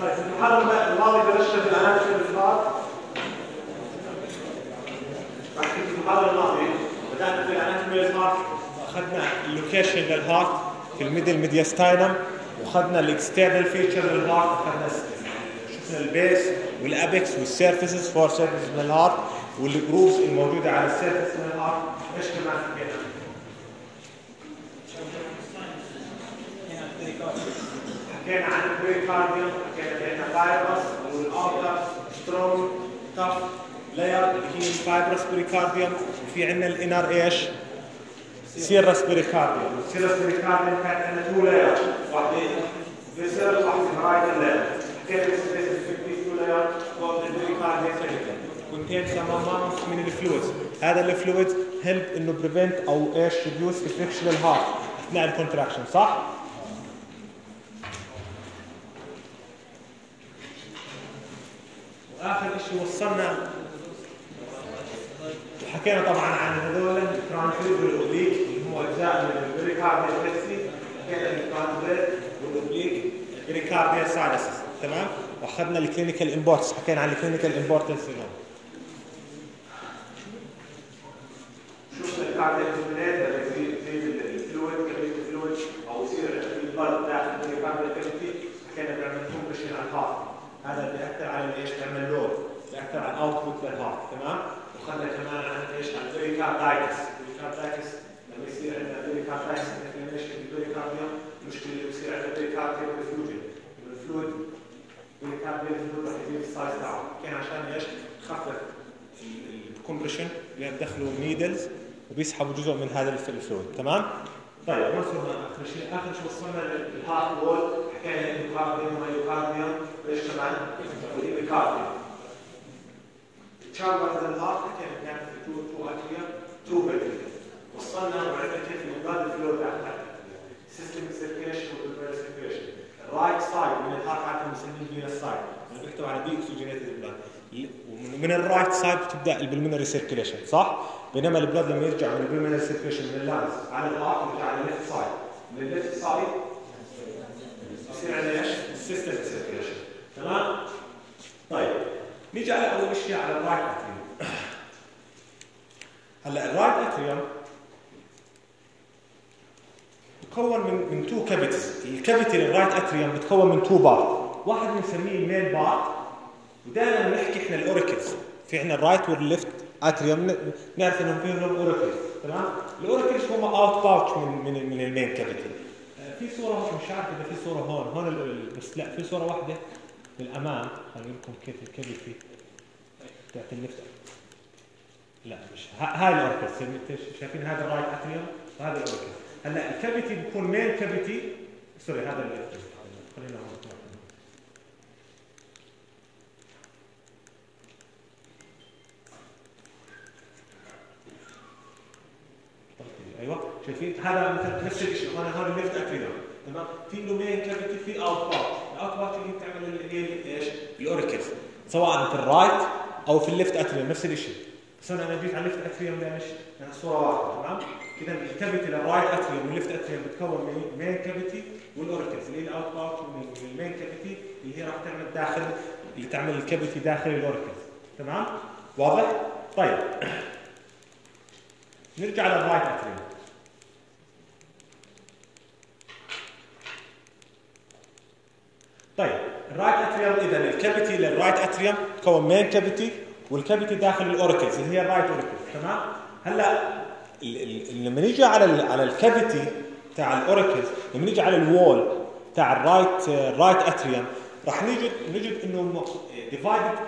طيب درسنا في المحاضره الماضيه بدأنا في ال anatomy أخذنا ال location لل heart في ال middle mediastinum وأخذنا ال external feature لل heart. أخذنا شفنا ال base وال apex وال surfaces four surfaces من ال heart وال grooves الموجوده على ال surface من ال heart إيش كمان حكينا؟ حكينا عن ال pericardium حكينا في عندنا fibrous وال outer strong tough layer هي ال fibrous pericardium وفي عندنا ال inner إيش؟ serous pericardium ال serous pericardium كانت عندنا two layer واحدة visceral واحدة parietal layer some amount من ال fluids هذا ال fluid help انه prevent أو إيش reduce ال friction لل heart اثناء ال contraction صح؟ واخر شيء وصلنا. وحكينا طبعا عن هذول. ال transverse وال oblique اللي هو أجزاء من ال pericardial cavity حكينا ال transverse وال oblique pericardial sinuses تمام؟ وأخذنا ال clinical importance. حكينا عن ال clinical importance اليوم ال cardiac tamponade زي زي ال fluid أو يصير داخل حكينا compression على هذا بيأثر على إيش؟ بيعمل load بيأثر على ال output لل heart تمام؟ وحكينا كمان عن إيش؟ عن ال pericarditis ال pericarditis لما يصير عندنا pericarditis inflammation في ال pericardium المشكلة اللي بصير عندنا pericardial effusion ال fluid pericardium fluid رح يزيد ال size تاعه كان عشان إيش؟ تخفف ال compression بيدخلوا needles وبيسحبوا جزء من هذا ال fluid تمام؟ طيب وصلنا آخر شيء آخر شيء وصلنا لل heart wall حكينا وال myocardium كان في two two two وصلنا وعرفنا كيف ينقاد ال flow داخل systemic circulation وال blood ال right side من ال heart عاده بنسميه اللي بيحتوي على deoxygenated blood ومن ال right side بتبدا ال pulmonary circulation صح؟ بينما ال blood لما يرجع من ال pulmonary circulation من ال lungs على ال heart يرجع على ال left side من ال left side يصير عندنا إيش؟ ال systemic تمام؟ طيب نيجي على أول شيء على ال right atrium. هلا ال right atrium بتكون من من two cavities ال cavity لل right atrium بتكون من two part واحد بنسميه ال main part ودائما بنحكي إحنا ال auricles في عندنا ال right وال left atrium نعرف إنهم فيهم auricles تمام؟ ال auricles هم outpouch من من من ال main cavity في صورة مش عارف إذا في صورة هون. هون بس لا في صورة واحدة. للامام خلينا لكم كيف ال cavity بتاعت ال left لا مش هاي ال auricles شايفين هذا ال right atrium؟ وهذا ال auricles هلا ال cavity بيكون main cavity sorry هذا خلينا هون. أيوه. شايفين؟ هذا مثل نفس الشيء. هون هون ال left atrium تمام؟ في له main cavity في outpouch ال outpouch اللي بتعمل اللي هي إيش؟ ال auricles سواء في ال right أو في ال left atrium نفس الشيء بس أنا جيت على ال left atrium ليش؟ لأن الصورة واحدة تمام؟ إذا ال cavity لل right atrium وال left atrium بتكون من main cavity وال auricles اللي هي ال outpouch من ال main cavity اللي هي راح تعمل داخل اللي تعمل ال cavity داخل ال auricles تمام؟ واضح؟ طيب. نرجع لل right atrium. طيب ال right atrium اذا ال cavity لل right atrium تكون main cavity وال cavity داخل ال auricles اللي هي ال right auricles تمام؟ هلأ لما نيجي على على ال cavity تاع ال auricles لما نيجي على ال wall تاع ال right ال right atrium راح نجد نجد إنه divided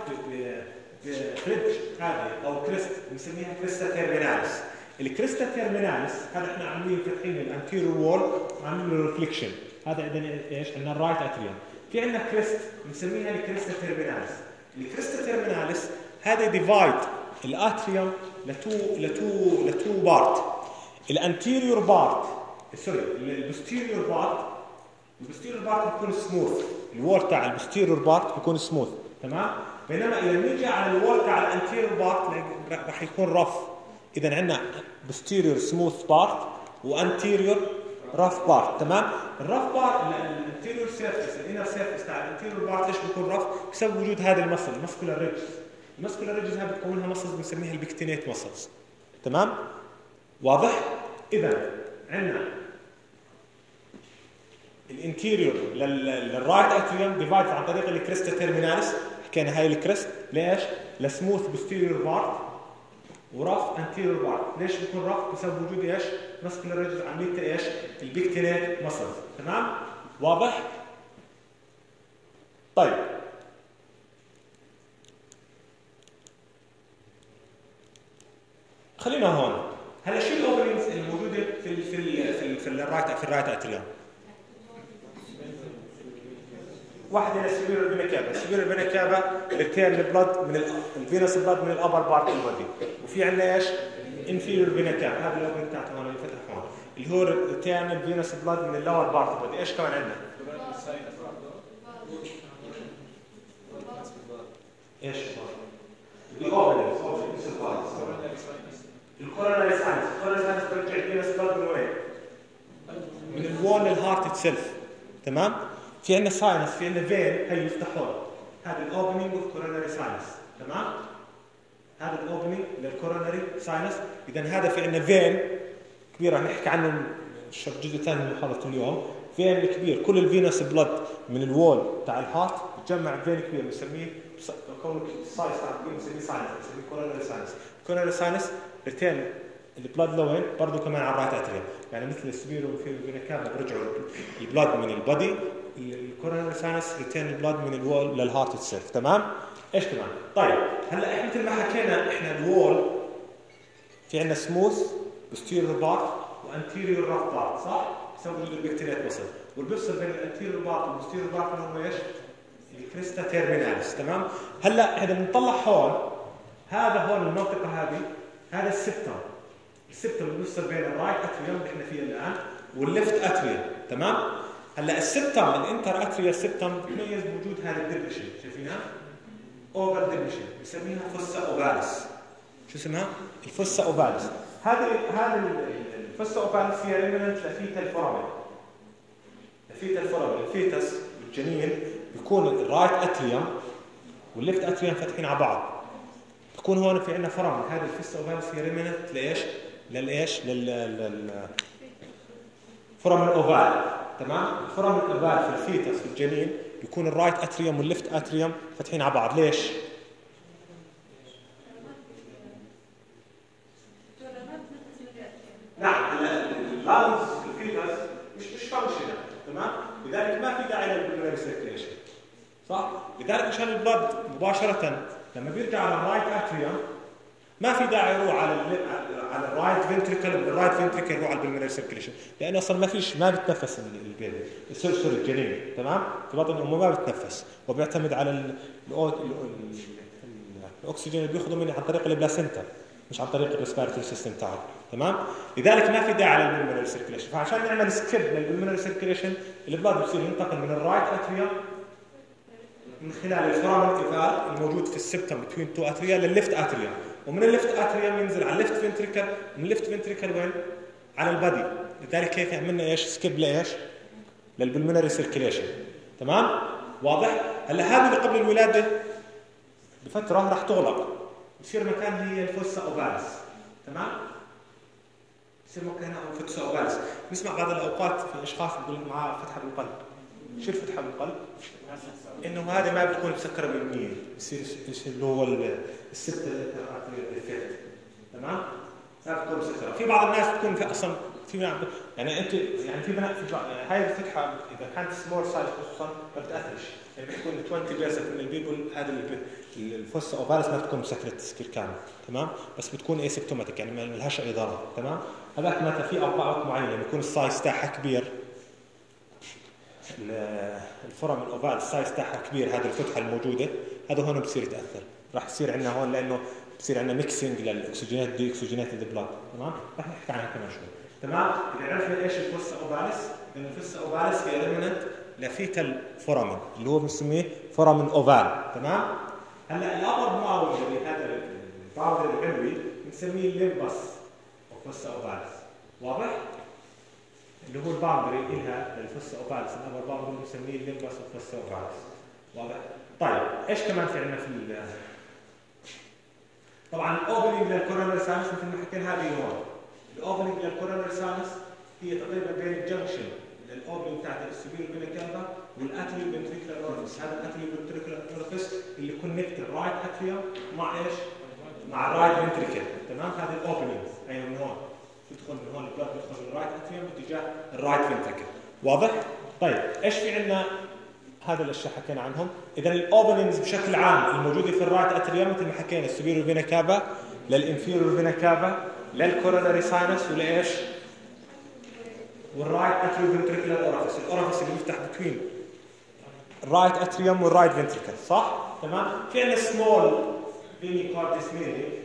by ridge هذه أو crest بنسميها crista terminalis ال crista terminalis هذا إحنا عاملين فاتحين ال anterior wall وعاملين reflection هذا عندنا إيش؟ عندنا ال right atrium في عندنا كريست بنسميها الكريستا تيرميناليس. الكريستا تيرميناليس هذا ديفايد الأتريوم لتو لتو لتو بارت الأنتيريور بارت سوري البوستيريور بارت البوستيريور بارت بيكون سموث الوول تاع البوستيريور بارت بيكون سموث تمام؟ بينما إذا نيجي على ال wall تاع ال anterior part راح يكون rough إذا عندنا posterior smooth part و anterior rough part تمام؟ ال rough part ال anterior surface ال inner surface تاع ال anterior part ليش بيكون rough؟ بسبب وجود هذه المصل المسكولار ريجز المسكولار ريجز هذه بتكونها مصلز بنسميها البكتينيت مصلز تمام؟ واضح؟ إذا عندنا ال anterior لل right atrium divide عن طريق ال crista terminalis حكينا هاي ال crest ليش؟ ل smooth posterior part و rough anterior part ليش بيكون rough؟ بسبب وجود إيش؟ muscular ridges عاملاها إيش؟ ال pectinate muscles تمام؟ واضح؟ طيب خلينا هون هلا شو ال openings الموجوده في ال في ال في, في الرايت في الرايت اتريوم؟ واحدة للسبيرو البينيكابا، السبيرو البينيكابا ريتيرن البلد من ال venous blood من ال upper part ال body، وفي عندنا إيش؟ inferior vena cava، هذا ال opening بتاعته هون فتح هون، اللي هو return ال venous blood من ال lower part ال body، إيش كمان عندنا؟ إيش؟ ال coronary sinus ال coronary sinus برجع ال venous blood من وين؟ من ال wall لل heart itself تمام؟ في عندنا ساينس في عندنا فين هي يفتحون هذا الاوبننج اوف كوروناري ساينس تمام؟ هذا الاوبننج للكوروناري ساينس اذا هذا في عندنا vein كبير رح نحكي عنه الجزء الثاني من محاضره اليوم. vein كبير كل ال venous blood من ال wall تاع ال heart بتجمع vein كبير بنسميه coronary sinus تاع بنسميه sinus بنسميه coronary sinus coronary sinus return ال blood لوين برضه كمان على ال right atria يعني مثل السبيرو في الفينيكابا برجعوا البلاد من البادي الكوروناري ساينس ريتين البلاد من الوول للهارت اتسيلف تمام؟ إيش كمان؟ طيب هلأ إحنا مثل ما حكينا إحنا ال wall في عندنا smooth posterior part و anterior rough part صح؟ بسبب وجود البكتيريات بصل. والبفصل بين الانتيريور بارت والبوستيريور بارت اللي هو إيش؟ ال crista terminalis تمام؟ هلأ اذا بنطلع هون هذا هون المنطقة هذه هذا ال septum. ال septum اللي بين ال right atrium اللي إحنا فيه الآن وال left atrium تمام؟ هلأ ال septum ال interatrial septum بتميز بوجود هذا ال depression شايفينها؟ oval depression بنسميها fossa ovalis شو اسمها؟ الفوسا أوفاليس هذه هذه الفوسا أوفاليس هي ريمننت لفيتا الفورامين لفيتا الفورامين الفيتس الجنين بيكون ال right atrium وال left atrium فاتحين على بعض بكون هون في عندنا foramen هذه ال fossa ovalis هي remnant لإيش؟ للإيش؟ لل لل foramen ovale تمام؟ ال foramen ovale في ال fetus في الجنين بيكون ال right atrium وال left atrium فاتحين على بعض. ليش؟ نعم ال lungs ال fetus مش مش functional تمام؟ لذلك ما في داعي لل pulmonary circulation صح؟ لذلك مشان ال blood مباشرة لما بيرجع على ال right atrium ما في داعي يروح على على ال right ventricle ال right ventricle يروح على ال pulmonary circulation لأنه أصلا ما فيش ما بتنفس sorry الجنين تمام؟ في بطن امه ما بتنفس وبيعتمد على الأكسجين اللي بيأخذه منه عن طريق ال placenta مش عن طريق ال respiratory system تاعه تمام؟ لذلك ما في داعي لل pulmonary circulation فعشان نعمل skip لل pulmonary circulation ال blood بصير ينتقل من ال right atria من خلال ال foramen ovale الموجود في ال septum بين تو اتريا للليفت اتريا ومن ال left atrium ينزل على ال left ventricle من ال left ventricle وين؟ على ال body لذلك هيك عملنا إيش؟ skip لإيش؟ لل pulmonary circulation تمام؟ واضح؟ هلا هذه اللي قبل الولادة بفترة راح تغلق يصير مكان هي ال fossa ovalis تمام؟ يصير مكانها ال fossa ovalis نسمع بعض الأوقات في أشخاص بيقول معاه فتحة بالقلب شو الفتحة بالقلب؟ إنه هذا ما بتكون مسكره بالمية. بصير اللي هو ال septal defect تمام؟ ما بتكون مسكره في بعض الناس بتكون في أصلا في يعني انت يعني في بنات يعني هاي الفتحه إذا كانت small size خصوصا ما بتأثرش. يعني بتكون 20% من ال people هذا ال fossa ovalis ما بتكون مسكره تسكير كامل. تمام؟ بس بتكون asymptomatic يعني ما لهاش اي ضرر تمام؟ هذاك مثلا في اوقات معينه بيكون ال size تاعها كبير. ال foramen ovale ال size تاعها كبير هذه الفتحة الموجودة. هذا هون بصير يتأثر. راح يصير عندنا هون لأنه بصير عندنا mixing لل oxygenated deoxygenated ال blood تمام؟ راح نحكي عنها كمان شوي. تمام؟ إذا عرفنا إيش ال fossa ovalis لأن ال fossa ovalis هي remnant ل fetal foramen اللي هو بنسميه foramen ovale تمام؟ هلأ ال upper margin اللي هذا ال border العلوي بنسميه ال limbus of fossa ovalis واضح؟ اللي هو ال boundary إلها ال fossa ovalis ال upper boundary بنسميه ال limbus وال fossa ovalis واضح؟ طيب إيش كمان في عندنا في طبعا ال opening لل coronary sinus مثل ما حكينا هذه هون ال opening لل coronary sinus هي تقريبا بين ال junction ال opening بتاعت ال superior vena cava وال atrioventricular orifice هذا ال atrioventricular orifice اللي connect ال right atrium مع إيش؟ مع ال right ventricle تمام؟ هذه ال opening. اي من هون تدخل من هون ال blood بيدخل من ال right atrium باتجاه ال right ventricle واضح؟ طيب إيش في عندنا هذا الأشياء حكينا عنهم اذا ال openings بشكل عام الموجوده في ال right atrium مثل ما حكينا ال superior vena cava لل inferior vena cava لل coronary sinus ولإيش؟ وال right atrioventricular orifice ال orifice اللي بيفتح between ال right atrium وال right ventricle صح؟ تمام؟ في عندنا small venae cordis minimae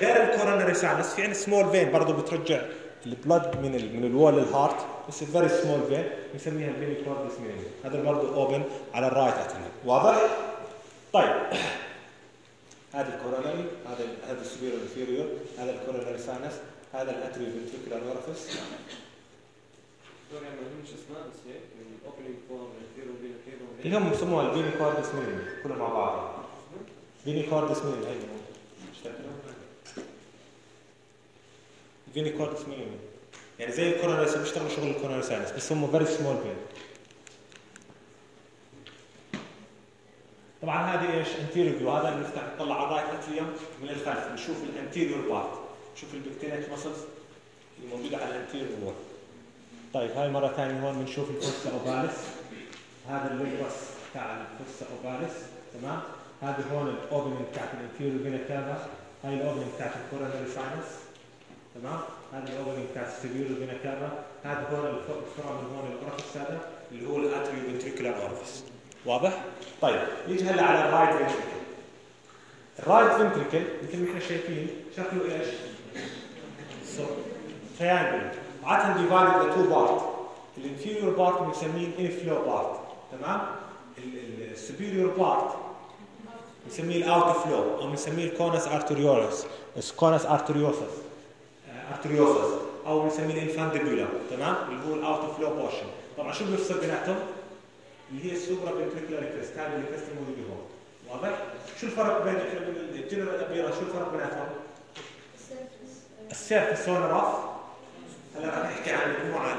غير ال coronary sinus في عندنا small vein برضه بترجع. ال blood من ال من ال wall لل heart بس very small vein بنسميها ال venae minimae هذا برضه open على ال right atrium واضح؟ طيب. هذا ال coronary هذا هذا ال superior inferior هذا ال coronary sinus هذا ال atrioventricular orifice اللي هم بسموها ال venae cordis minimae كلهم مع بعض. venae cordis minimae هي venae cordis minimae يعني زي ال coronary بيشتغلوا شغل ال coronary sinus بس هم very small vein طبعا هذه إيش anterior view هذا اللي بنفتح نطلع على ال right atrium من الخلف نشوف ال anterior part نشوف ال pectinate muscles اللي موجوده على ال anterior wall طيب هاي مره ثانية هون بنشوف ال fossa ovalis هذا ال limbus تاع ال fossa ovalis تمام هذه هون ال opening بتاعت ال inferior vena cava هاي ال opening بتاعت ال coronary sinus تمام؟ هذا ال opening بتاع ال superior vena cava هذا هون الفرع من هون ال orifice هذا اللي هو ال atrioventricular orifice واضح؟ طيب نيجي هلا على ال right ventricle ال right ventricle مثل ما إحنا شايفين شكله إيش؟ triangle عادة divided ل two part ال inferior part بنسميه ال inflow part تمام؟ ال superior part بنسميه ال outflow أو بنسميه ال conus arteriosus ال conus arteriosus arteriosus أو بنسميه ال infundibulum تمام؟ اللي هو ال outflow portion طبعا شو بيفصل بيناتهم؟ اللي هي ال supraventricular crest هذا اللي موجود هون واضح؟ شو الفرق بين ال general appearance شو الفرق بيناتهم؟ ال surface هون rough هلا رح نحكي عن مجموعه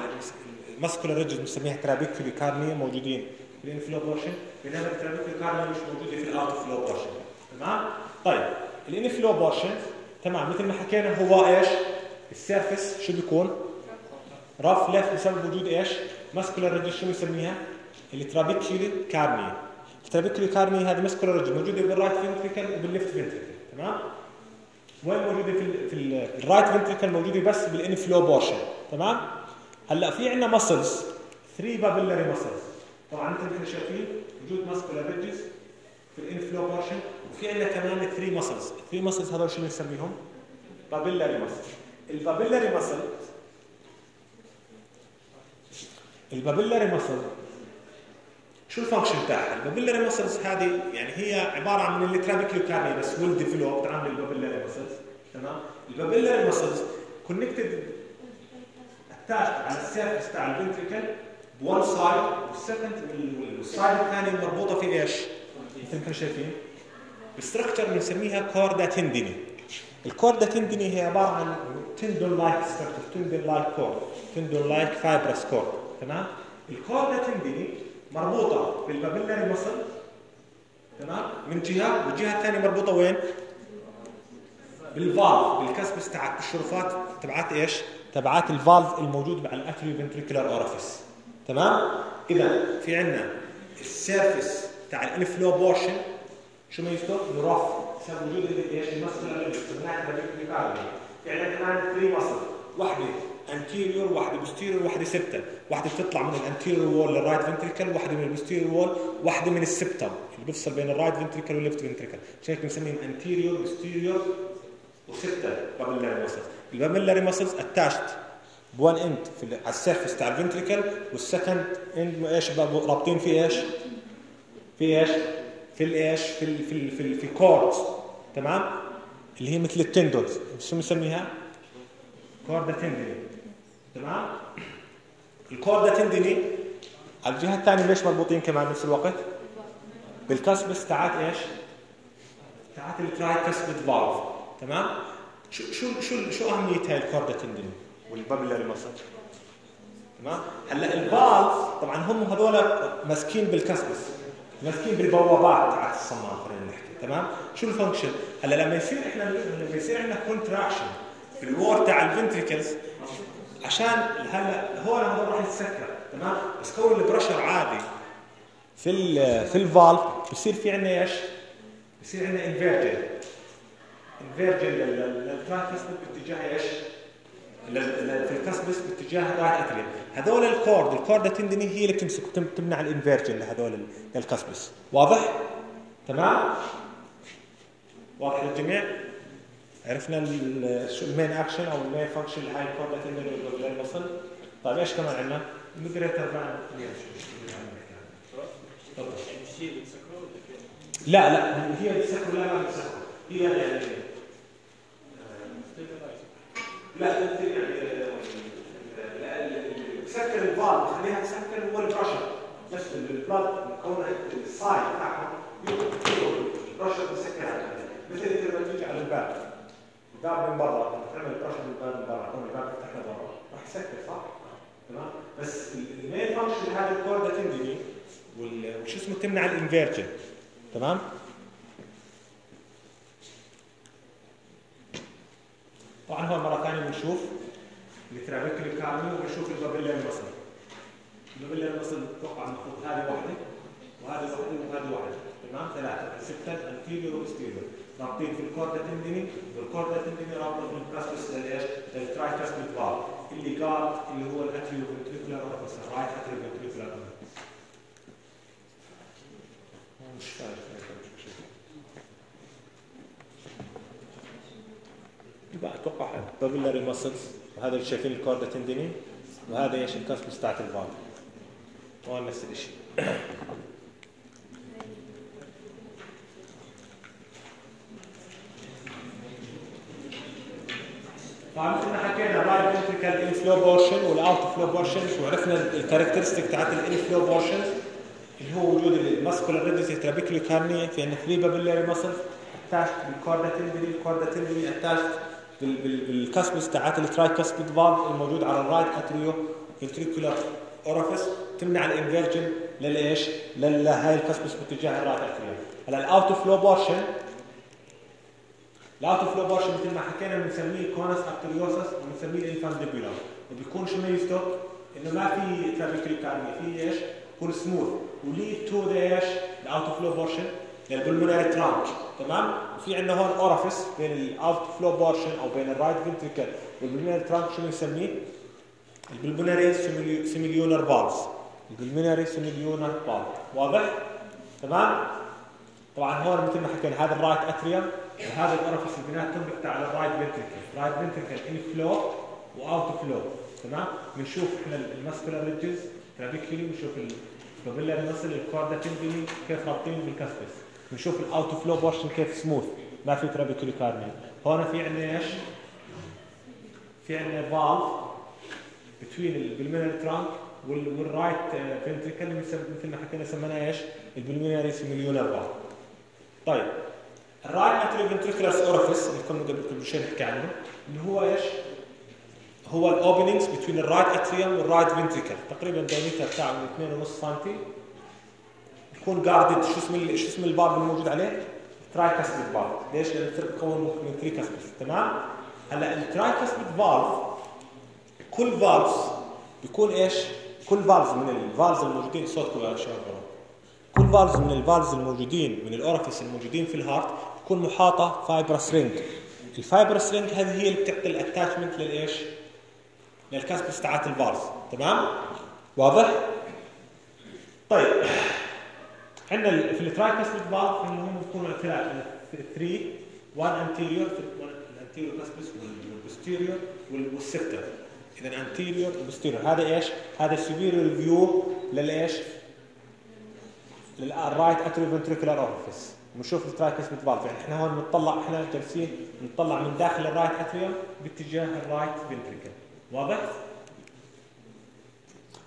ال muscular ridges بنسميها trabeculae carneae موجودين في ال inflow portion بينما ال trabeculae carneae مش موجودة في ال outflow portion تمام؟ طيب ال inflow portion تمام مثل ما حكينا هو إيش؟ ال surface شو بيكون؟ rough ليفت بسبب وجود إيش؟ muscular ridges شو بنسميها؟ ال trabeculae carneae ال trabeculae carneae هذه muscular ridges موجودة بال right ventricle وبال left ventricle تمام؟ وين موجودة في في ال right ventricle موجودة بس بال inflow portion تمام؟ هلأ في عندنا muscles 3 papillary muscles طبعا ما إحنا شايفين وجود muscular ridges في ال inflow portion وفي عندنا كمان 3 muscles 3 muscles هذول شو بنسميهم؟ papillary muscle ال papillary muscle ال papillary muscle شو ال function تاعها؟ ال papillary muscles هذه يعني هي عبارة عن من ال trabeculae carneae بس well developed عامل ال papillary muscles تمام؟ البابيلاري مسلز كونكتد اتاش على السيرفس تاع الفنتريكل بون سايد والسكند والسايد الثاني مربوطة في إيش؟ مثل ما شايفين ال structure بنسميها chordae tendineae ال chordae tendineae هي عباره عن tendon like structure tendon like cord tendon like fibrous cord تمام؟ ال chordae tendineae مربوطة بال papillary muscle تمام من جهه والجهه الثانية مربوطة وين؟ بال valve بال cusps تاعت الشرفات تبعات إيش؟ تبعات ال valve الموجود على ال atrioventricular orifice تمام؟ إذا في عندنا ال surface تاع ال inflow portion شو ميزته؟ انه rough بسبب وجود إيش؟ ال muscular في عندنا كمان 3 muscle واحدة anterior واحدة posterior واحدة septum واحدة بتطلع من ال anterior wall لل right ventricle واحدة من ال posterior wall واحدة من ال septum اللي بيفصل بين ال right ventricle وال left ventricle عشان هيك بنسميهم anterior posterior و septum papillary muscles ال papillary muscles attached ب one end في على ال surface تاع ال ventricle وال second end إيش رابطين في إيش؟ في إيش؟ في الإيش؟ في ال في ال في, في cords تمام؟ اللي هي مثل ال tendons شو بنسميها؟ chordae tendineae تمام؟ ال chordae tendineae على الجهة الثانية ليش مربوطين كمان نفس الوقت؟ بال cusps تاعت إيش؟ تاعت ال tricuspid valve تمام؟ شو شو شو شو اهميه هاي ال chordae tendineae وال papillary muscle تمام؟ هلأ ال valve طبعا هم هذول ماسكين بال cusps ماسكين بالبوابات تاعت الصمام خلينا نحكي تمام شو ال function هلا لما يصير إحنا لما يصير عندنا contraction بال wall تاع ال ventricles عشان هلا هون هذول راح يتسكر تمام بس كون ال pressure عادي في ال في ال valve بصير في عندنا إيش؟ بصير عندنا inversion inversion لل tricuspid باتجاه إيش؟ في ال cusps باتجاه right atria هذول ال chordae ال chordae tendineae هي اللي تمسك تمنع ال inversion لهذول لل cusps واضح؟ تمام؟ واضح للجميع؟ عرفنا ال main action أو ال main function لهاي ال chordae tendineae ال muscle طيب إيش كمان عندنا؟ ال moderator band لا لا هي بتسكر لا ما بتسكر هي يعني لا يعني بسكر ال valve خليها تسكر هو ال pressure بس ال blood كونه ال side تاعها. ال pressure بسكرها مثل انت لما تيجي على الباب. الباب من برا. تعمل pressure الباب من برا. كون الباب فتحنا برا. راح يسكر صح؟ تمام؟ بس ال main function هذا ال chordae tendineae وش اسمه؟ تمنع ال inversion. تمام؟ طبعا هون مرة ثانية بنشوف ال trabeculae carneae وبنشوف ال papillary muscle ال papillary muscle أتوقع المفروض هذه واحدة وهذه واحدة وهذه واحدة. تمام؟ ثلاثة. ستة. anterior و posterior رابطين في ال chordae tendineae وال chordae tendineae رابطة في ال cusps للايش؟ لل tricuspid اللي قال اللي هو ال atrioventricular orifice ال right atrioventricular مش فاهم يبقى أتوقع papillary muscles وهذا اللي شايفين ال chordae tendineae وهذا إيش؟ ال cusps تاعت ال valve وهذا نفس الشيء طبعا مثل ما حكينا ال right ventricle inflow portion وال outflow portion وعرفنا ال characteristic تاعت ال inflow portion اللي هو وجود ال muscular ridges trabeculae carneae في عندنا 3 papillary muscle attached بال chordae tendineae ال chordae tendineae attached بال cusps تاعت ال tricuspid valve الموجود على ال right atrioventricular orifice تمنع ال inversion للإيش؟ لهاي ال cusps باتجاه ال right atrium هلا ال outflow portion ال outflow portion مثل ما حكينا بنسميه conus arteriosus وبنسميه ال infundibular وبيكون شو ميزته؟ إنه ما في trabeculae carneae في إيش؟ يكون سموث و lead to the إيش؟ ال outflow portion لل pulmonary trunk تمام وفي عندنا هون orifice بين ال outflow portion أو بين ال right ventricle وال pulmonary trunk شو بنسميه؟ ال pulmonary semilunar valves ال pulmonary semilunar valves واضح؟ تمام؟ طبعا هون مثل ما حكينا هذا ال right atrium وهذا ال orifice البناء تنبت على ال right ventricle right ventricle inflow و outflow تمام؟ بنشوف إحنا ال muscular ridges trabeculae بنشوف ال papillary muscle ال chordae tendineae كيف رابطين بال cusps بنشوف ال outflow portion كيف سموث ما في trabeculae carneae هون في عندنا إيش؟ في عندنا valve between ال pulmonary trunk وال right ventricle مثل ما حكينا سميناه إيش؟ ال pulmonary semilunar valve طيب ال right atrioventricular orifice اللي كنا قبل شوي نحكي عنه اللي هو إيش؟ هو ال openings بين ال right atrium وال right ventricle تقريبا diameter بتاعه من 2.5 سم يكون guarded شو اسم شو اسم الباب الموجود عليه؟ tricuspid valve ليش؟ لأنه بتكون من tricuspid تمام؟ هلأ ال tricuspid valve كل valves بيكون إيش؟ كل valves من ال valves الموجودين صوتكم يا شباب كل valves من ال valves الموجودين من ال orifice الموجودين في ال heart تكون محاطة fibrous ring ال fibrous ring هذه هي اللي بتعطي ال attachment للايش؟ لل cusps تاعت ال valve تمام؟ واضح؟ طيب عندنا في ال tricuspid valve اللي هم بيكونوا ثلاث 3 1 anterior ال anterior cusps وال posterior وال septal إذا anterior و posterior هذا إيش؟ هذا superior view للايش؟ لل right atrioventricular orifice بنشوف ال tricuspid valve يعني إحنا هون بنطلع إحنا جالسين بنطلع من داخل ال right atrium باتجاه ال right ventricle واضح؟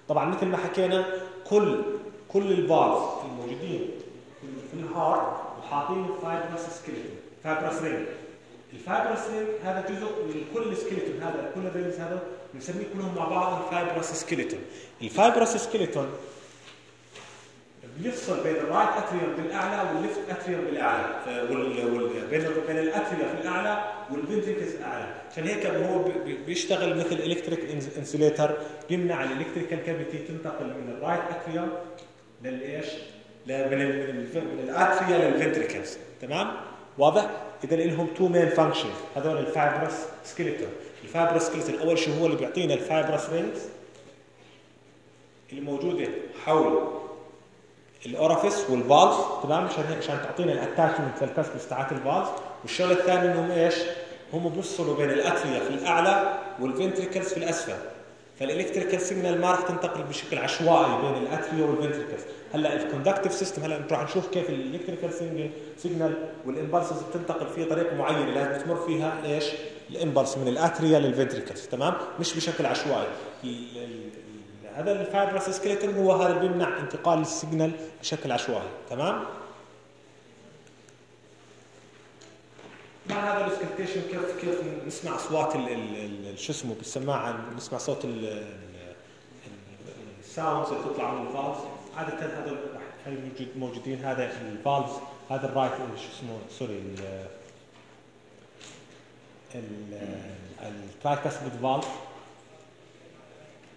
طبعا مثل ما حكينا كل كل ال valves الموجودين في ال heart وحاطين fibrous skeleton fibrous ring ال fibrous ring هذا جزء من كل ال skeleton هذا كل ال rings هذا بنسميه كلهم مع بعض ال fibrous skeleton ال fibrous skeleton بيفصل بين ال right atrium بالأعلى وال left atrium بالأعلى آه، وال بين بين ال atria في الأعلى وال ventricles الأعلى. عشان هيك هو بيشتغل مثل electric insulator بيمنع ال electrical activity تنتقل من ال right atrium للإيش؟ من من ال atria لل ventricles تمام؟ واضح؟ إذا لهم two main function هذول ال fibrous skeleton ال fibrous skeleton أول شيء هو اللي بيعطينا ال fibrous rings اللي موجوده حول ال orifice وال valves تمام عشان عشان تعطينا ال attachment لل cusps تاعت ال valves والشغله الثانية إنهم إيش؟ هم بيفصلوا بين ال atria في الأعلى وال ventricles في الأسفل فال electrical signal ما راح تنتقل بشكل عشوائي بين ال atria وال ventricles هلأ ال conductive system هلأ راح نشوف كيف ال electrical signal وال impulses بتنتقل في طريقة معينة. لازم تمر فيها إيش؟ ال impulse من ال atria لل ventricles تمام؟ مش بشكل عشوائي. هذا ال fibrous skeleton هو هذا بيمنع انتقال ال signal بشكل عشوائي. تمام؟ مع هذا ال auscultation كيف كيف نسمع أصوات شو اسمه بالسماعه نسمع صوت ال sounds اللي تطلع من ال valves عادة هذا موجودين. هذا ال valves هذا ال right شو اسمه sorry ال tricuspid valve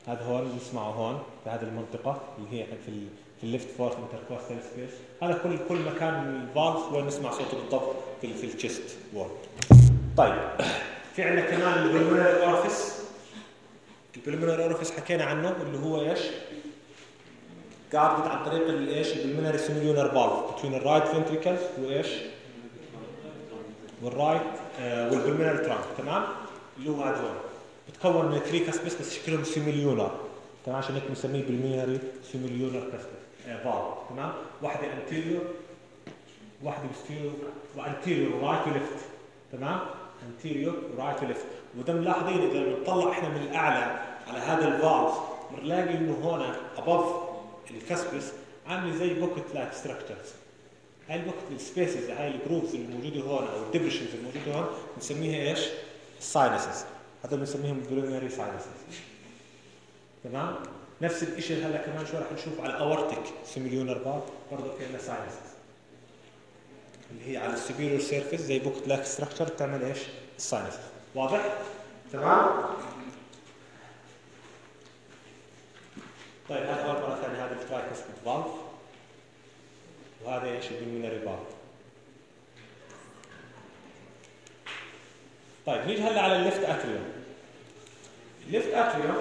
هذا هون نسمعه هون في هذه المنطقة اللي هي في في ال left fourth intercostal space هذا كل كل مكان ال valve وين نسمع صوته بالضبط في في ال chest wall طيب في عندنا كمان ال pulmonary orifice ال pulmonary orifice حكينا عنه اللي هو إيش؟ guarded عن طريق الايش؟ ال pulmonary semilunar valve بين ال right ventricle وإيش؟ وال right وال pulmonary trunk تمام؟ اللي هو هذا بتكون من three cusps بس شكلهم semilunar تمام عشان هيك بنسميه pulmonary semilunar cusps valve تمام؟ واحدة anterior واحدة posterior و anterior right و left تمام؟ anterior و right و left وده ملاحظين إذا بنطلع إحنا من الأعلى على هذا ال valve بنلاقي إنه هون above ال cusps عامله زي pocket like structures هاي ال pocket ال spaces هاي ال grooves الموجوده هون أو ال depressions الموجوده هون بنسميها إيش؟ ال sinuses هذول بنسميهم pulmonary sinuses تمام؟ نفس الشيء هلا كمان شوي رح نشوف على aortic semilunar valve برضه في عندنا sinuses اللي هي على ال superior surface زي pocket like structure بتعمل إيش؟ ال sinuses واضح؟ تمام؟ طيب هذا أول مرة ثانية هذا ال tricuspid valve وهذا إيش؟ ال pulmonary valve طيب نيجي هلا على ال left atrium ال left atrium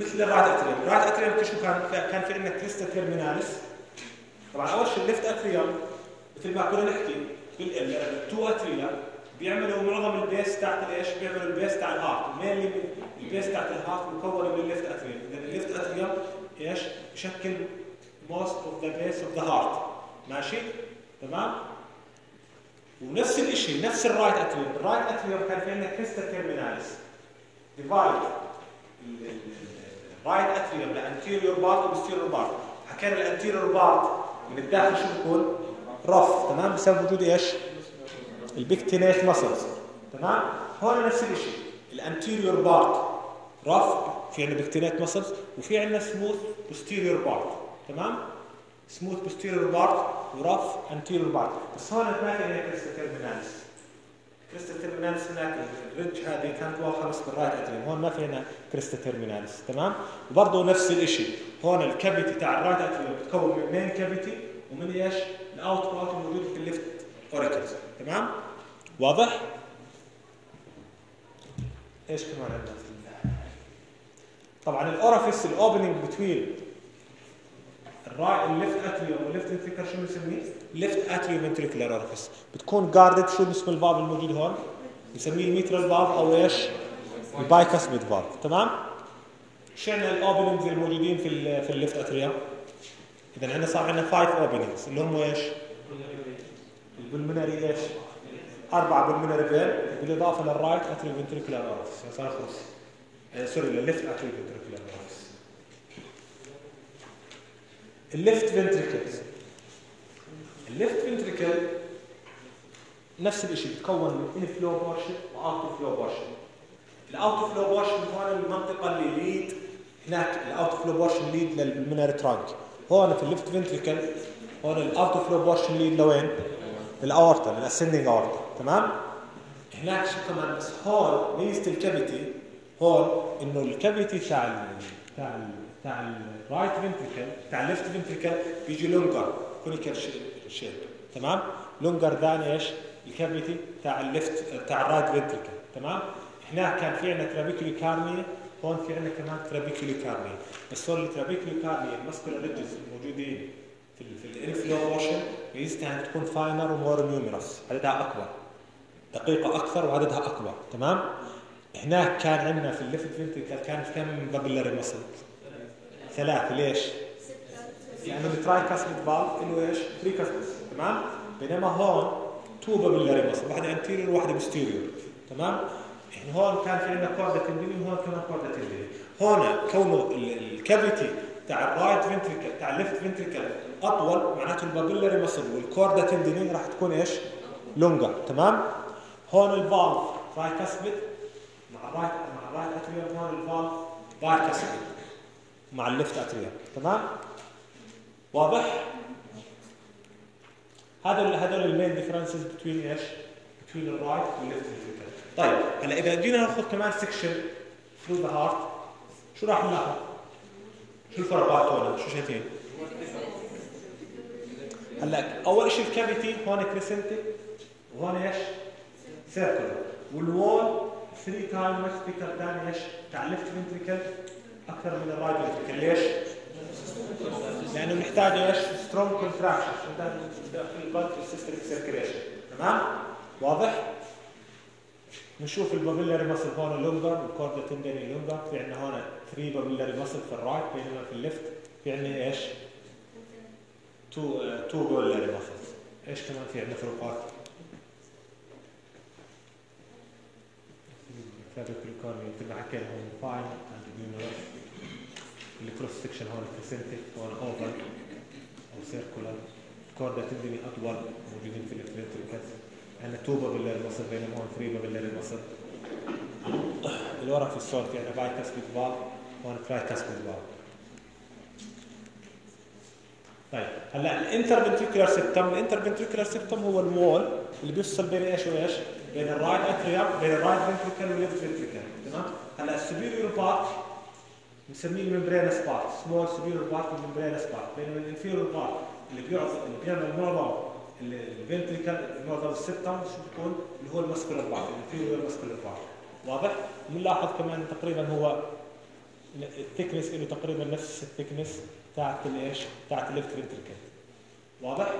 مثل ال right atrium ال right atrium شو كان كان في عندنا crista terminalis طبعا أول شيء ال left atrium مثل ما كنا نحكي بال two atria بيعملوا معظم ال base تاعت إيش؟ بيعملوا ال base تاع ال heart mainly ال base تاعت ال heart مكونة من ال left atrium إذا ال left atrium إيش؟ بشكل most of the base of the heart ماشي؟ تمام؟ ونفس الشيء نفس ال right atrium ال right atrium كان في عندنا crista terminalis divide ال right atrium ل anterior part و posterior part. حكينا ال anterior part من الداخل شو بيكون؟ rough تمام؟ بسبب وجود إيش؟ ال pectinate muscles تمام؟ هون نفس الشيء ال anterior part rough في عندنا pectinate muscles وفي عندنا smooth posterior part. تمام؟ smooth posterior part و rough anterior part. بس هون ما في عندنا crista terminalis crista terminalis هناك ال ridge هذه كانت واخده بس بال right atrium هون ما في عندنا crista terminalis تمام وبرضه نفس الشيء هون ال cavity تاع ال right atrium بتكون من main cavity ومن إيش؟ ال out part الموجود في ال left auricles تمام واضح؟ إيش كمان عندنا طبعا الاورفيس الاوبننج بتوين الراي الليفت اتريوم والليفت فنتريكل شو بنسميه؟ left atrioventricular orifice بتكون guarded شو اسم ال valve الموجود هون؟ بنسميه ال mitral valve أو إيش؟ ال bicuspid valve تمام؟ شو عندنا ال openings الموجودين في في ال left atrium؟ اذا عندنا صار عندنا five openings اللي هم إيش؟ ال pulmonary إيش؟ أربع pulmonary vein بالإضافة لل right atrioventricular orifice صار خمس sorry لل left atrioventricular orifice ال left ventricle ال left ventricle نفس الشيء بتكون من inflow portion و outflow portion ال outflow portion هون المنطقة اللي lead هناك ال outflow portion lead لل pulmonary trunk هون في ال left ventricle هون ال outflow portion lead لوين؟ لل aorta لل ascending aorta تمام؟ هناك شو كمان؟ بس هون ميزة ال cavity هون إنه ال cavity تاع تاع تاع ال right ventricle تاع ال left ventricle بيجي longer conical shape تمام؟ longer than إيش؟ ال cavity تاع ال left تاع ال right ventricle تمام؟ هناك كان في عندنا trabeculae carneae هون في عندنا كمان trabeculae carneae بس هون ال trabeculae carneae ال muscular ridges الموجودين في في ال inflow portion ميزتها تكون finer و more numerous عددها أكبر دقيقة أكثر وعددها أكبر تمام؟ هناك كان عندنا في ال left ventricle كان كم papillary muscle؟ ثلاثة ليش؟ لأنه ال tricuspid valve إنه إيش؟ tricuspid تمام؟ بينما هون two papillary muscle واحدة anterior وواحدة posterior تمام؟ إحنا هون كان في عندنا chordae tendineae وهون كمان chordae tendineae هون كونه ال cavity تاع ال right ventricle تاع ال left ventricle أطول معناته ال papillary muscle وال chordae tendineae راح تكون إيش؟ longer تمام؟ هون ال valve tricuspid مع ال right مع ال right atrium هون ال valve bicuspid مع ال left atrium تمام؟ واضح؟ هذا هذول ال main differences between إيش؟ between ال right وال left طيب هلا إذا جينا نأخذ كمان section through the heart شو راح نلاحظ؟ شو الفرقات هون؟ شو شايفين؟ هلا أول شيء ال cavity هون crescentic وهون إيش؟ circular وال wall 3 time much bigger إيش؟ تاع ال left ventricle أكثر من ال right ventricle ليش؟ لأنه محتاج إيش؟ strong contraction عشان يضخ ال blood في ال systemic circulation تمام؟ واضح؟ نشوف ال papillary muscle هون longer وال chordae tendineae longer في عندنا هون 3 papillary muscle في ال right بينما في ال left في عندنا إيش؟ 2 2 بابيلاري ماسل إيش كمان في عندنا فروقات؟ economy كنا حكينا هون فاين اند يونيفرس الكروس سكشن هون كريسنتك هون اوفر أو سيركولار كوردا تندني أطول موجودين في الفلتريكس عندنا تو بابلر مصر بينما هون ثري بابلر مصر الورا في الصوت في عندنا bicuspid valve هون tricuspid valve طيب هلأ ال interventricular septum ال interventricular septum هو ال wall اللي بيفصل بين إيش وإيش؟ بين ال right atrium بين ال right ventricle وال left ventricle تمام؟ هلأ ال superior part بنسميه ال membranous part small superior part ال membranous part بينما ال inferior part اللي بيعطي اللي بيعمل معظم ال ventricle معظم ال septum شو بيكون اللي هو ال muscular part ال inferior ال muscular part واضح؟ بنلاحظ كمان تقريبا هو ال thickness له تقريبا نفس ال thickness تاعت الايش؟ تاعت ال left ventricle واضح؟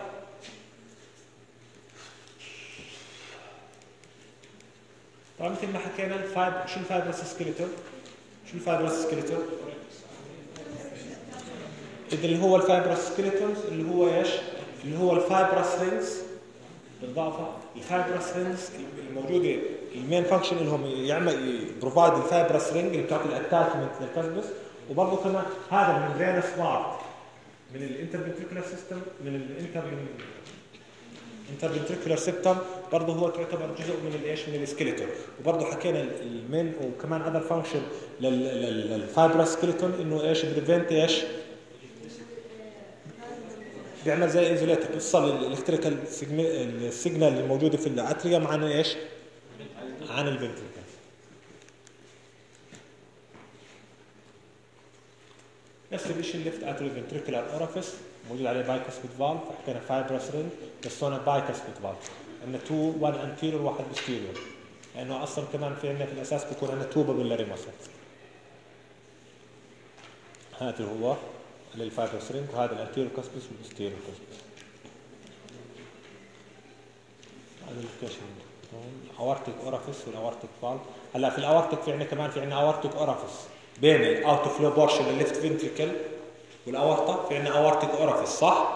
طبعا مثل ما حكينا ال fib شو ال fibrous skeleton شو ال fibrous skeleton اذا اللي هو ال fibrous skeletons اللي هو إيش؟ اللي هو ال fibrous rings بالاضافه ال fibrous rings الموجودة ال main function لهم يعمل provide ال fibrous ring اللي بتعطي ال attachment لل cusps وبرضه كمان هذا membranous part من ال interventricular septum من ال inter interventricular septum برضه هو تعتبر جزء من الايش من ال skeleton وبرضه حكينا ال main وكمان other function لل fibrous skeleton إنه إيش؟ prevent إيش؟ بيعمل زي isolator بيفصل ال electrical ال signal الموجوده في ال atrium عن إيش؟ عن ال ventricle نفس الشيء ال left atrioventricular orifice موجود عليه bicuspid valve حكينا fibrous ring بس هون bicuspid valve عندنا two one anterior وواحد posterior لأنه أصلا كمان في عندنا في الأساس بيكون عندنا two papillary muscle هذا هو لل fibrous ring وهذا ال anterior cusp وال posterior cusp هذا ال location aortic orifice وال aortic valve هلا في ال aortic في عندنا كمان في عندنا aortic orifice بين ال outflow portion ال left ventricle والأورطة في عندنا aortic orifice صح؟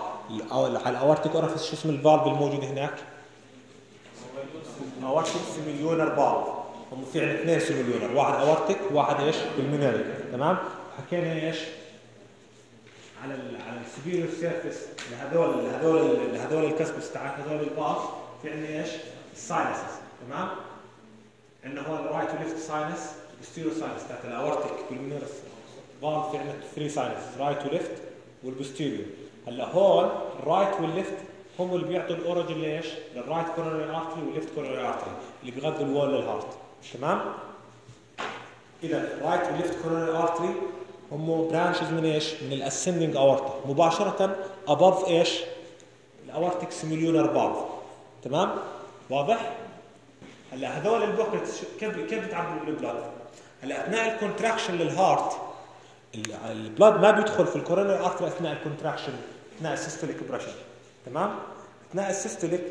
على ال aortic orifice شو اسم ال valve الموجود هناك؟ aortic semilunar valve هم في عندنا اثنين semilunar واحد aortic وواحد إيش؟ pulmonary تمام؟ حكينا إيش؟ على ال على ال superior surface لهذول لهذول لهذول ال cusps تاعت هذول ال valves في عندنا إيش؟ ال sinuses تمام؟ عندنا هون right و left sinus ال posterior sinus تاعت ال aortic pulmonary valve في عندنا three sinus right و left وال posterior هلأ هون ال right وال left هم اللي بيعطوا ال origin ليش؟ لل right coronary artery وال left coronary artery اللي بيغذوا ال wall لل heart تمام؟ إذا ال right وال left coronary artery هم branches من إيش؟ من ال ascending aorta مباشرة above إيش؟ ال aortic semilunar valve تمام؟ واضح؟ هلأ هذول ال pockets كيف كيف بتعبوا ال blood؟ هلأ أثناء ال contraction لل heart ال blood ما بيدخل في ال coronary artery اثناء ال contraction اثناء ال systolic pressure تمام؟ اثناء السيستوليك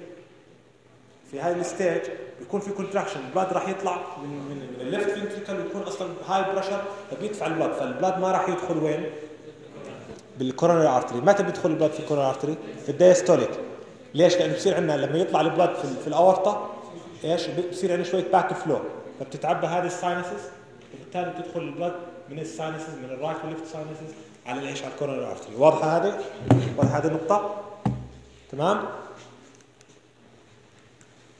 في هاي ال stage بيكون في contraction ال blood راح يطلع من من, ال left ventricle ويكون أصلا high pressure فبيدفع ال blood فال blood ما راح يدخل وين؟ بال coronary artery متى بيدخل ال blood في ال coronary artery في ال diastolic ليش؟ لأنه بصير عندنا لما يطلع ال blood في, في الأورطة إيش؟ بصير عندنا شوية back flow فبتتعبى هذه ال sinuses وبالتالي بتدخل ال blood من ال sinuses من ال right وال left sinuses على الإيش؟ على ال coronary artery واضحة هذه؟ واضحة هذه النقطة؟ تمام؟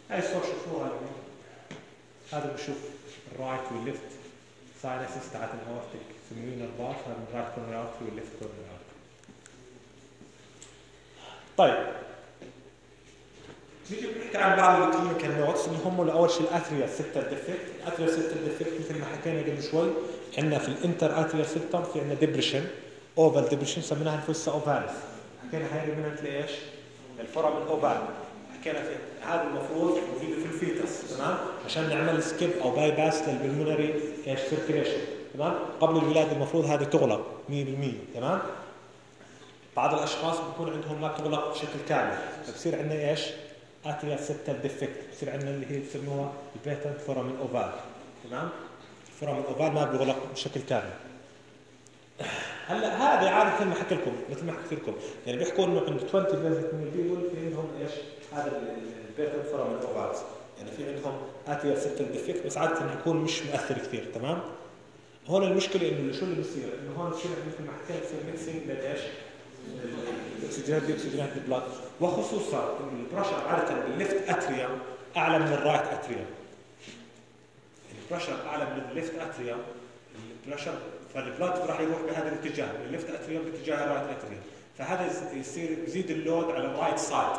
هاي الصور شوفوها هذا؟ بشوف ال right وال left sinuses تاعت ال aortic semilunar valves هذا ال right coronary artery وال left coronary artery طيب. نيجي بنحكي عن بعض ال clinical notes اللي هم اول شيء ال atrial septal defect ال atrial septal defect مثل ما حكينا قبل شوي عندنا في ال interatrial septum في عندنا depression oval depression سميناها ال fossa ovalis حكينا هاي remnant لايش؟ لل foramen ovale حكينا في هذا المفروض موجوده في ال fetus تمام؟ عشان نعمل skip أو bypass لل pulmonary إيش circulation تمام؟ قبل الولادة المفروض هذه تغلق 100% تمام؟ بعض الأشخاص بيكون عندهم ما تغلق بشكل كامل. فبصير عندنا إيش؟ atrial septal defect بصير عندنا اللي هي بسموها ال patent foramen ovale تمام؟ ال foramen ovale ما بيغلق بشكل كامل هلا هذه عادة ما حكي لكم مثل ما حكيت لكم يعني بيحكوا إنه عند 20 percent من ال people في عندهم إيش؟ هذا ال patent foramen ovale يعني في عندهم atrial septal defect بس عادة بيكون مش مؤثر كثير تمام؟ هون المشكلة إنه شو اللي بيصير؟ إنه هون بصير مثل ما حكيت بصير mixing للايش؟ ال oxygenated deoxygenated ال blood وخصوصا ال pressure عادة بال left atrium أعلى من ال right atrium ال pressure أعلى من ال left atrium ال pressure فال blood راح يروح بهذا الاتجاه من ال left atrium باتجاه ال right atrium فهذا يصير يزيد ال load على ال right side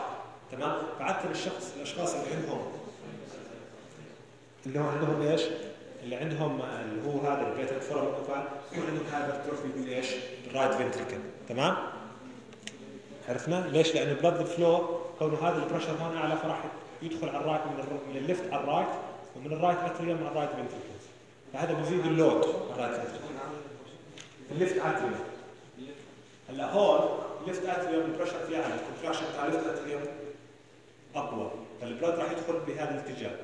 تمام فعادة الشخص الأشخاص اللي عندهم اللي هو عندهم إيش؟ اللي عندهم اللي هو هذا ال patent foramen ovale يكون عندهم hypertrophy بالايش؟ بال right ventricle تمام؟ عرفنا؟ ليش؟ لأن ال blood فلو كونه هذا ال pressure هون أعلى فراح يدخل على الرايت من. من الليفت على الرايت ومن الرايت اتريوم على الرايت فنتريكل فهذا بيزيد ال load على ال right ventricle ال left atrium هلأ هون ال left atrium ال pressure فيه اعلى ال contraction بتاع ال left atrium أقوى فال blood راح يدخل بهذا الاتجاه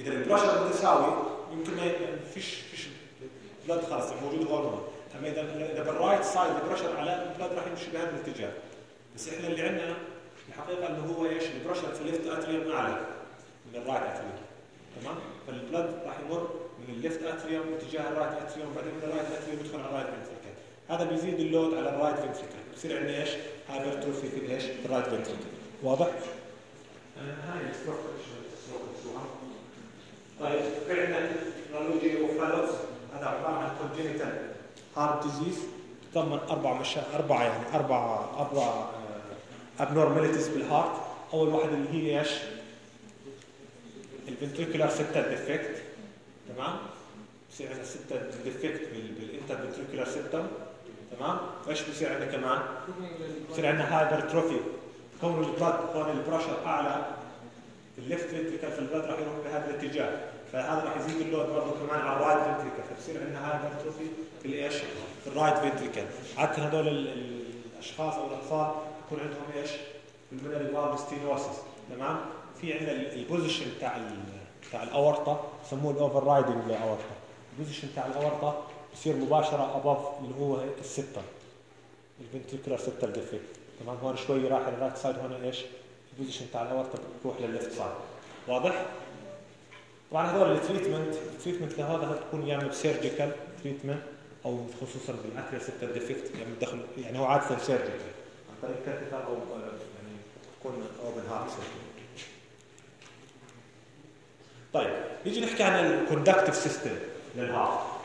إذا ال pressure متساوي يمكن ما فيش فيش blood خلاص موجود هون اما إذا إذا بال right side ال pressure أعلى ال blood راح يمشي بهذا الاتجاه بس إحنا اللي عندنا الحقيقة انه هو إيش؟ ال pressure في ال left atrium أعلى من ال right atrium تمام؟ فال blood راح يمر من ال left atrium اتجاه ال right atrium بعدين من ال right atrium يدخل على ال right ventricle هذا بيزيد ال load على ال right ventricle بصير عندنا إيش؟ hypertrophy في إيش؟ في ال right ventricle واضح؟ هاي طيب في عندنا tetralogy of Fallot هذا عبارة عن congenital heart disease تضمن أربع مشا أربع يعني أربع أربع abnormalities بال heart أول واحدة اللي هي إيش؟ ال ventricular septal defect تمام؟ بصير عندنا septal defect بال interventricular septum تمام؟ وإيش بصير عندنا كمان؟ بصير عندنا hypertrophy كون ال blood هون ال pressure أعلى ال left ventricle فال blood راح يروح بهذا الاتجاه فهذا راح يزيد ال load برضه كمان على ال right ventricle فبصير عندنا hypertrophy في الإيش؟ في ال right ventricle عادة هذول الأشخاص أو الأطفال يكون عندهم إيش؟ pulmonary valve stenosis تمام؟ في عندنا ال position بتاع بتاع الأورطة بسموه ال overriding للأورطة ال position بتاع الأورطة بصير مباشرة above اللي هو ال septal ال ventricular septal defect تمام هون شوي راح لل right side هون إيش؟ ال position بتاع الأورطة بتروح للل left side واضح؟ طبعا هذول ال treatment ال treatment لهذا تكون يا إما ب surgical treatment أو خصوصا بال atrial septal defect يعني دخل يعني هو عادة surgical طريق catheter أو يعني يكون open heart طيب نيجي نحكي عن ال conductive system لل heart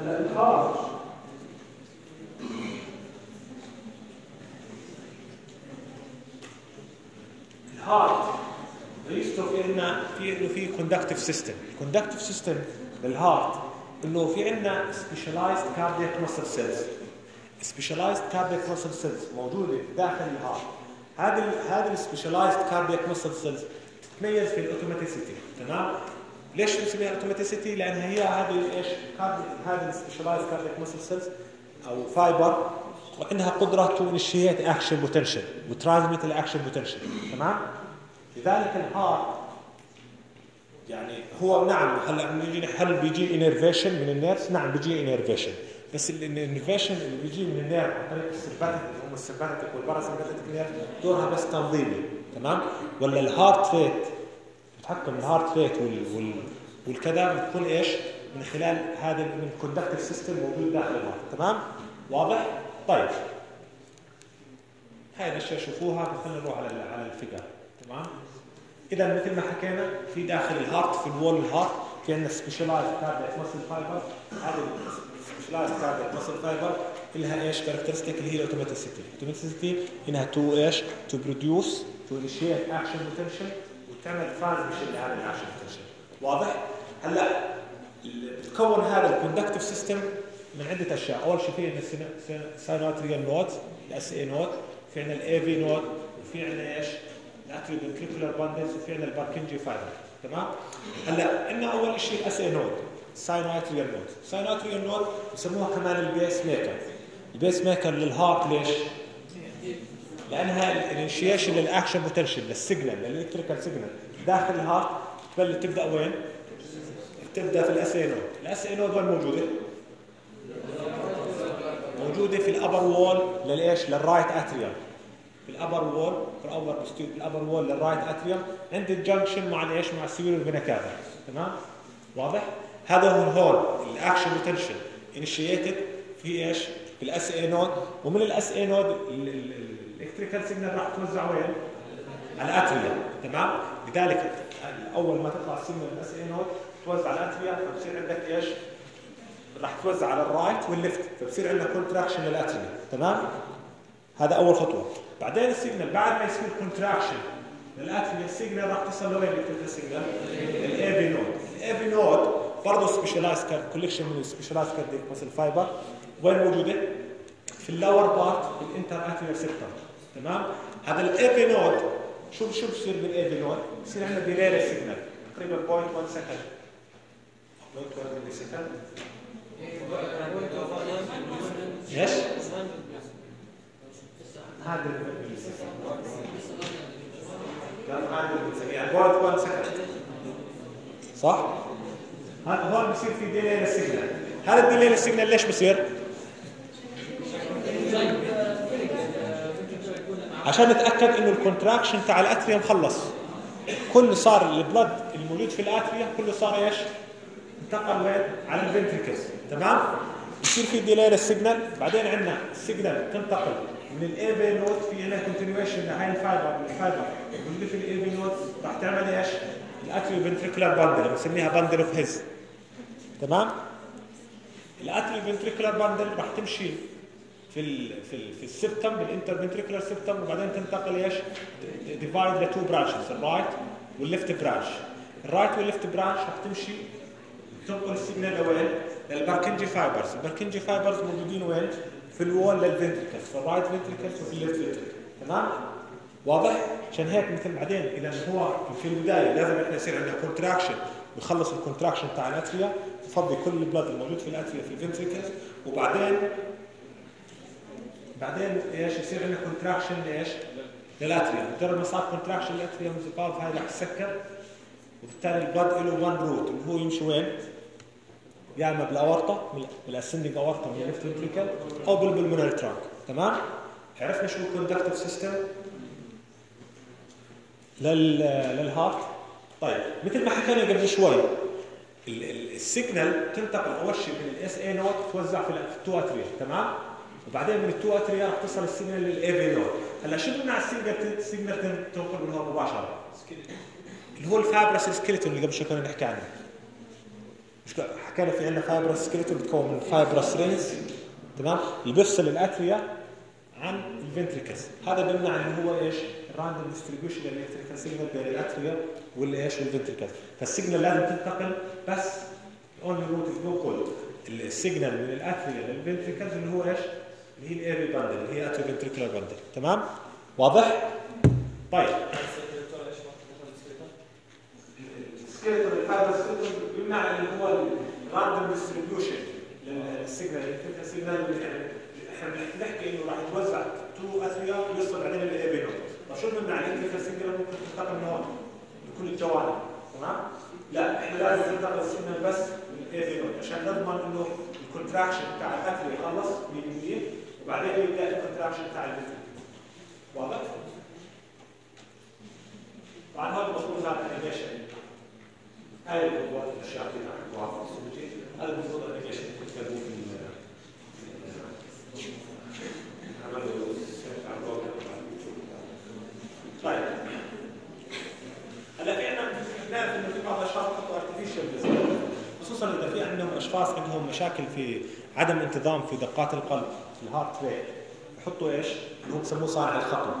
ال heart ال heart ريستو في عندنا في انه في conductive system ال conductive system لل heart إنه في عندنا specialized cardiac muscle cells specialized cardiac muscle cells موجودة داخل ال heart هذه هذه ال specialized cardiac muscle cells تتميز في ال automaticity تمام؟ ليش بنسميها automaticity لانها هي هذه إيش؟ هذه ال specialized cardiac muscle cells أو fiber وعندها قدرة to initiate action potential و transmit ال action potential تمام؟ لذلك ال heart يعني هو نعم هلا هل بيجي innervation من ال nerves نعم بيجي innervation بس ال innervation اللي بيجي من ال nerve عن طريق ال sympathetic هم ال sympathetic وال parasympathetic nerve دورها بس تنظيمي تمام؟ ولا ال heart rate بتحكم ال heart rate وال, وال والكذا بتكون إيش؟ من خلال هذا ال conductive system موجود داخل ال heart تمام؟ واضح؟ طيب. هاي الأشياء شوفوها خلينا نروح على على ال figure تمام؟ اذا مثل ما حكينا في داخل ال heart في ال wall ال heart في عندنا specialized cardiac muscle fiber هذه specialized cardiac muscle fiber لها إيش؟ characteristic اللي هي ال automaticity ال automaticity إنها to إيش؟ to produce to initiate action potential وتعمل transmission لهذا ال action potential واضح؟ هلأ بتكون هذا ال conductive system من عدة أشياء. أول شيء في عندنا sinoatrial node ال SA node في عندنا ال AV node وفي عندنا إيش؟ ال atrioventricular bundles وفي عندنا ال Purkinje fiber تمام هلا عندنا اول شيء ال SA node sinoatrial node sinoatrial node بسموها كمان ال pacemaker ال pacemaker لل heart ليش لانها الانيشيشن للاكشن بوتنشل للسيجنال للالكتريكال سيجنال داخل الهارت تبلش تبدا وين تبدا في ال SA node ال SA node وين موجوده موجوده في الابر وول للايش للرايت اتريوم في الابر وول في الابر في الابر وول للرايت اتريوم عند الجنكشن مع الايش مع السيور فينا كافا تمام؟ واضح؟ هذا هو ال whole ال action potential initiated في إيش؟ في ال SA node ومن ال SA node ال electrical signal راح توزع وين؟ على ال atria تمام؟ لذلك أول ما تطلع ال signal ال SA node توزع على ال atria فبصير عندك إيش؟ راح توزع على ال right وال left فبصير عندنا contraction لل atria تمام؟ هذا أول خطوة. بعدين ال signal بعد ما يصير contraction لل atria ال signal راح تصل لوين بتبدا ال signal؟ ال AV node ال AV node برضه specialized collection من ال specialized cardiac muscle fiber وين موجودة؟ في ال lower part بال interatrial septum تمام؟ هذا ال AV node شوف شو بصير بال AV node بصير عندنا delay لل signal تقريبا 0.1 second 0.1 millisecond إيش؟ هذا يعني 0.1 second صح؟ هذا هون بصير في delay لل signal هذا ال delay لل signal ليش بصير؟ عشان نتأكد إنه ال contraction تاع ال atrium خلص كل صار ال blood الموجود في ال atrium كله صار إيش؟ انتقل وين؟ على ال ventricles تمام؟ بصير في delay لل signal بعدين عندنا ال signal تنتقل من ال AV node في عندنا continuation لهاي ال fiber ال fiber موجوده في ال AV node راح تعمل إيش؟ ال atrioventricular bundle بنسميها bundle of His تمام؟ ال atrioventricular bundle راح تمشي في ال في ال في ال septum بال interventricular septum وبعدين تنتقل إيش؟ ديفايد لتو برانشز الرايت والليفت برانش الرايت والليفت برانش راح تمشي تنقل ال signal لوين؟ لل Purkinje fibers ال Purkinje fibers موجودين وين؟ في الوول للفنتريكلز في الرايت فنتريكلز وفي الليفت فنتريكل تمام؟ واضح؟ عشان هيك مثل بعدين إذا هو في البداية لازم إحنا يصير عندنا contraction بخلص ال contraction تاع ال atria تفضي كل ال blood الموجود في ال atria في ال ventricles وبعدين بعدين إيش يصير عندنا contraction لإيش؟ لل atria مجرد ما صار contraction لل atria هاي رح تسكر وبالتالي ال blood له one route اللي هو يمشي وين؟ يا إما بال aorta بال ascending aorta من ال left ventricle أو بال pulmonary trunk تمام؟ عرفنا شو ال conductive system لل لل heart. طيب مثل ما حكينا قبل شوي ال signal تنتقل أول شيء من ال SA node توزع في ال two atria تمام؟ وبعدين من ال two atria رح تصل ال signal لل AV node هلا شو ال signal ال signal تنقل من هون مباشرة؟ اللي هو ال fibrous skeleton اللي قبل شوي كنا نحكي عنه. مش حكينا في عندنا fibrous skeleton بتكون من fibrous rings تمام؟ بيفصل ال atria عن ال ventricles هذا بيمنع اللي هو إيش؟ ال random distribution لل electrical signal بين ال atria والإيش؟ وال ventricles فال signal لازم تنتقل بس only route إنه ال signal من ال atria لل ventricles اللي هو إيش؟ اللي هي ال AV bundle اللي هي atrioventricular bundle تمام؟ واضح؟ طيب. ال skeleton ال fibrous skeleton بيمنع اللي هو ال random distribution لل signal. ال electrical signal إحنا بنحكي إنه راح يتوزع two atria ويوصل بعدين لل AV node طيب شو بنمنع؟ ال electrical signal ممكن تنتقل من هون بكل الجوانب. تمام؟ لا إحنا لازم ننتقل ال signal بس من ال AV node عشان نضمن إنه ال contraction بتاع ال atria يخلص 100% وبعدين يبدأ ال contraction بتاع ال ventricle واضح؟ طبعا هذا المفروض هذا ال animation هاي الاشياء اللي نحكوها في هذا المفروض ال animation تكتبوه في طيب هلا في عندنا بنعرف انه في بعض الأشخاص بحطوا artificial خصوصا إذا في عندهم أشخاص عندهم مشاكل في عدم انتظام في دقات القلب في ال heart rate بحطوا إيش؟ اللي هو بسموه صانع الخطوه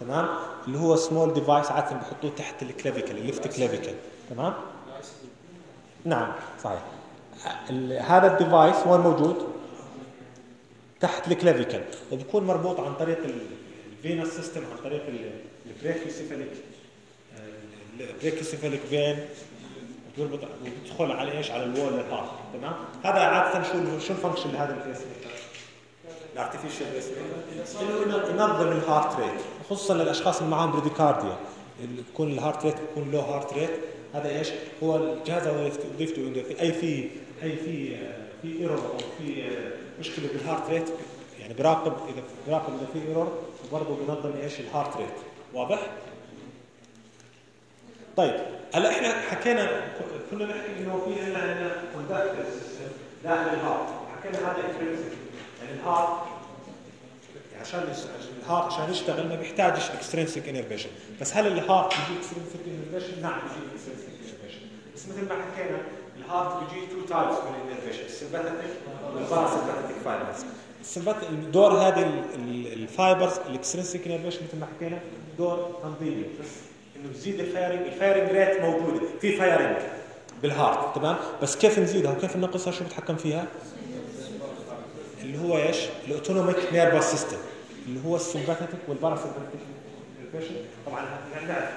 تمام؟ اللي هو small device عادة بحطوه تحت ال clavicle ال left clavicle تمام؟ نعم صحيح هذا ال device وين موجود؟ تحت ال clavicle وبيكون مربوط عن طريق ال venous system عن طريق ال brachiocephalic ال brachiocephalic vein وبتدخل على إيش؟ على ال wall تمام؟ هذا عادة شو شو ال function لهذا ال artificial pace انه ينظم ال heart rate خصوصا للأشخاص اللي معاهم bradycardia بيكون ال heart rate بيكون low heart rate هذا إيش؟ هو الجهاز هذا وظيفته انه في أي في أي في في error أو في مشكلة بال heart rate يعني بيراقب إذا بيراقب إذا في error وبرضه بينظم إيش؟ ال heart rate واضح؟ طيب هلأ إحنا حكينا كنا نحكي إنه في عندنا عندنا conductor system داخل ال heart حكينا هذا يعني ال heart عشان ال heart عشان يشتغل ما بيحتاجش extrinsic innervation بس هل ال heart بيجي extrinsic innervation؟ نعم بيجي extrinsic innervation بس مثل ما حكينا ال heart بيجي two types من ال innervation ال sympathetic وال parasympathetic fibers. دور هذه ال fibers ال extrinsic innervation مثل ما حكينا دور تنظيمي. بس إنه تزيد ال firing ال firing rate موجودة. في firing بال heart تمام؟ بس كيف نزيدها؟ وكيف ننقصها شو بتحكم فيها؟ اللي هو إيش؟ ال autonomic nervous system. اللي هو ال sympathetic وال parasympathetic طبعا نعرف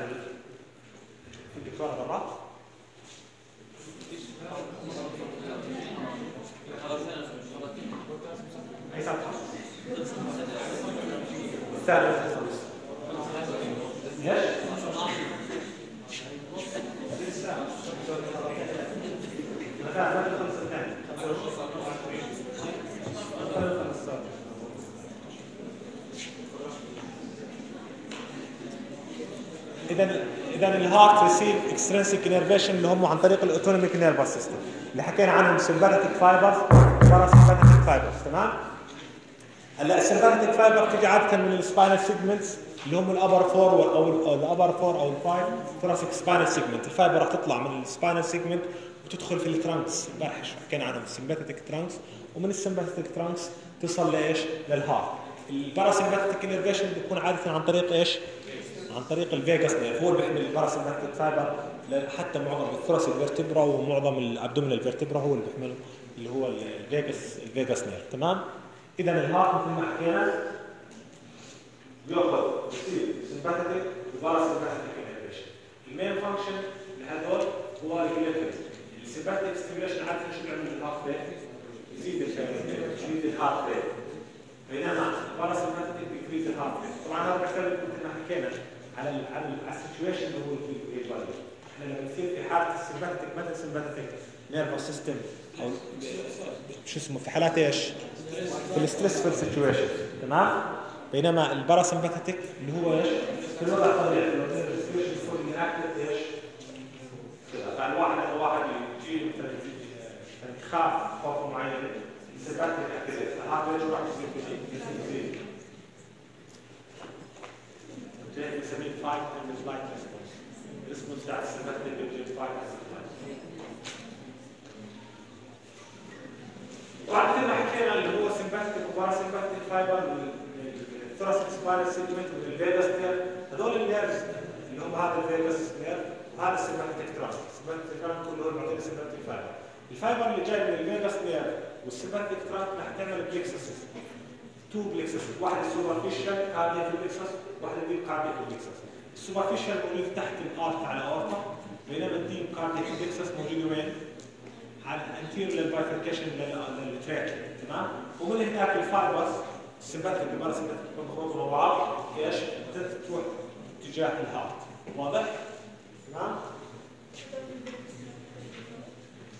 الدكتوره برات الثالث ليش؟ اذا اذا ال heart receive extrinsic innervation اللي هم عن طريق ال autonomic nervous system اللي حكينا عنهم sympathetic fibers parasympathetic fibers تمام؟ هلأ ال sympathetic fiber تيجي عادة من ال spinal segments اللي هم ال upper four أو ال upper four أو ال five thoracic spinal segment ال fiber راح تطلع من ال spinal segment وتدخل في ال trunks امبارح حكينا عنهم ال sympathetic trunks ومن ال sympathetic trunks تصل لإيش؟ لل heart ال parasympathetic innervation بيكون عادة عن طريق إيش؟ عن طريق ال vagus nerve هو اللي بيحمل ال parasympathetic fiber حتى معظم ال thoracic vertebra ومعظم ال abdominal viscera هو اللي بيحمله اللي هو ال vagus ال vagus nerve تمام؟ اذا ال heart مثل ما حكينا ياخذ يصير sympathetic و parasympathetic innervation ال main function لهذول هو ال regulatory ال sympathetic stimulation عارف شو بيعمل ال heart rate يزيد يزيد ال heart rate بينما ال parasympathetic decrease ال heart rate طبعا هذا بيختلف مثل ما حكينا. على ال على ال situation اللي هو في ال body إحنا لما يصير في حاله ال sympathetic مثل sympathetic nervous system أو شو اسمه في حالات إيش؟ في ال stressful situation تمام؟ بينما ال parasympathetic اللي هو إيش؟ في الوضع الطبيعي إيش؟ فالواحد واحد يجي مثلا يخاف خوف معين هذا إيش يصير فيه؟ بنسميه fight and flight response ال response بتاع ال sympathetic بيجي fight and طبعا مثل ما حكينا اللي هو sympathetic و parasympathetic fiber ال thoracic spinal segment وال vagus nerve هذول ال nerves اللي هم هذا ال vagus nerve وهذا ال sympathetic trunk ال sympathetic trunk كلهم بعطينا sympathetic fiber ال fiber اللي جاي من ال vagus nerve وال sympathetic trunk رح تعمل plexus two plexus واحد superficial cardiac plexus واحد deep cardiac plexus ال superficial موجود تحت ال arch of aorta بينما ال deep cardiac plexus موجود وين؟ على ال anterior لل bifurcation لل trachea تمام ومن هناك الفايبرز السمباثيك والباراسمباثيك بيخبطوا مع بعض إيش؟ تروح اتجاه ال heart واضح؟ تمام؟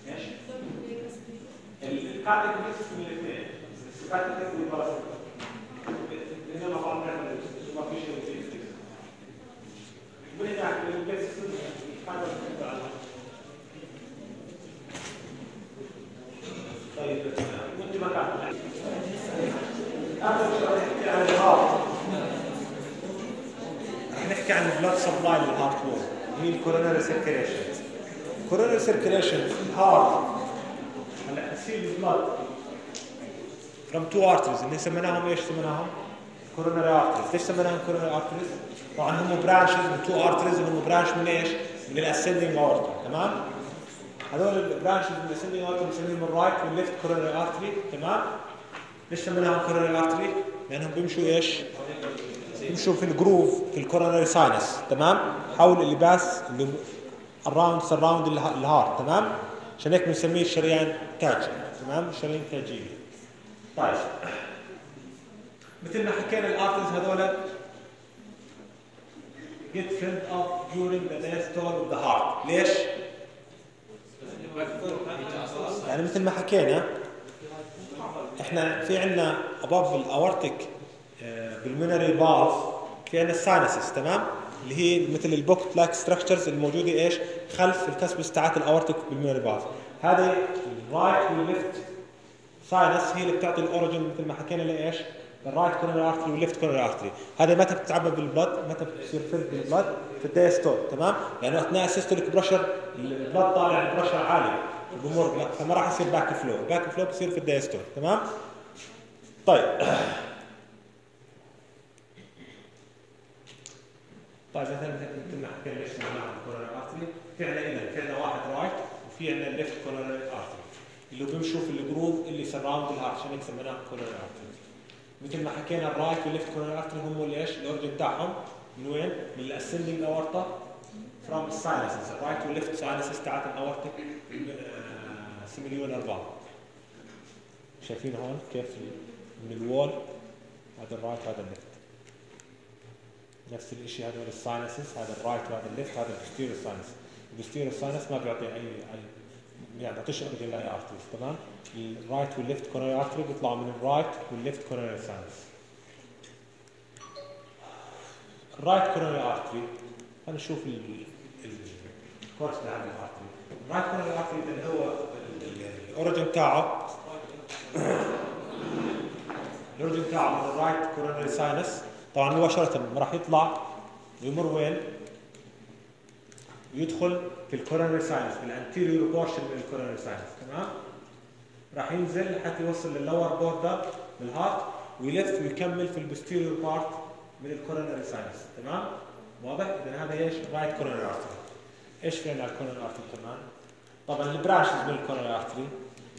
إيش؟ ال cardiac mix من الاثنين ال sympathetic وال parasympathetic الاثنين نحكي عن البلاد سبلاي للهارت وول هي الكوروناري سيركيليشن الكوروناري سيركيليشن في هلا تصير ال blood from two arteries اللي سميناهم إيش سميناهم؟ coronary arteries ليش سميناهم coronary arteries؟ طبعا هم branches من two arteries وهم branch من إيش؟ من ال ascending aorta تمام؟ هذول البرانشز من الاسندنج اورتا بنسميهم الرايت والليفت كوروناري ارتري تمام؟ ليش سميناهم coronary artery؟ لأنهم بيمشوا إيش؟ بيمشوا في ال groove في ال coronary sinus تمام؟ حول اللباس اللي around surround ال heart تمام؟ عشان هيك بنسميه الشريان تاجي تمام؟ شريان تاجي طيب. مثل ما حكينا ال arteries هذول get filled up during the diastole of the heart. ليش؟ يعني مثل ما حكينا إحنا في عندنا above ال aortic pulmonary valve في عندنا ال sinuses تمام؟ اللي هي مثل ال pocket like structures الموجودة إيش؟ خلف ال cusps تاعت ال aortic pulmonary valve هذه ال right وال left sinus هي اللي بتعطي ال origin مثل ما حكينا لإيش؟ ال right coronary artery وال left coronary artery هذه متى بتتعبى بال blood متى بتصير fill بال blood في ال diastole تمام؟ لأنه أثناء ال systolic pressure ال blood طالع ال pressure عالي. بمر فما راح يصير back flow back flow بصير في ال diastole تمام؟ طيب. طيب مثلا مثل ما حكينا ليش سميناها coronary artery في عندنا اذا في عندنا واحد right وفي عندنا left coronary artery اللي بيمشوا في ال groove اللي surround ال heart عشان سميناها coronary artery مثل ما حكينا ال right وال left coronary artery هم اللي إيش ال origin تاعهم من وين؟ من الأسندنج أورتا. فروم الساينسز الرايت والليفت ساينسز تاعت الاورتيك سيميليون أربعة. شايفين هون كيف من ال wall؟ هذا ال right وهذا ال left. نفس الشيء هذول الساينسز هذا الرايت وهذا الليفت هذا البوستيريور ساينس البوستيريور ساينس ما بيعطي اي اي يعني بيعطيش origin لأي arteries تمام ال right وال left coronary artery بيطلعوا من ال right وال left coronary sinus ال right coronary artery خلينا نشوف ال course تاع ال artery ال right coronary artery اللي هو ال origin تاعه. ال origin تاعه من ال right coronary sinus طبعا مباشرة راح يطلع ويمر وين؟ ويدخل في ال coronary sinus في ال anterior portion من ال coronary sinus تمام؟ راح ينزل حتى يوصل لل lower border بال heart ويلف ويكمل في ال posterior part من ال coronary sinus تمام؟ واضح؟ اذا هذا إيش؟ right coronary artery إيش في عندنا ال coronary artery كمان؟ طبعا ال branches من ال coronary artery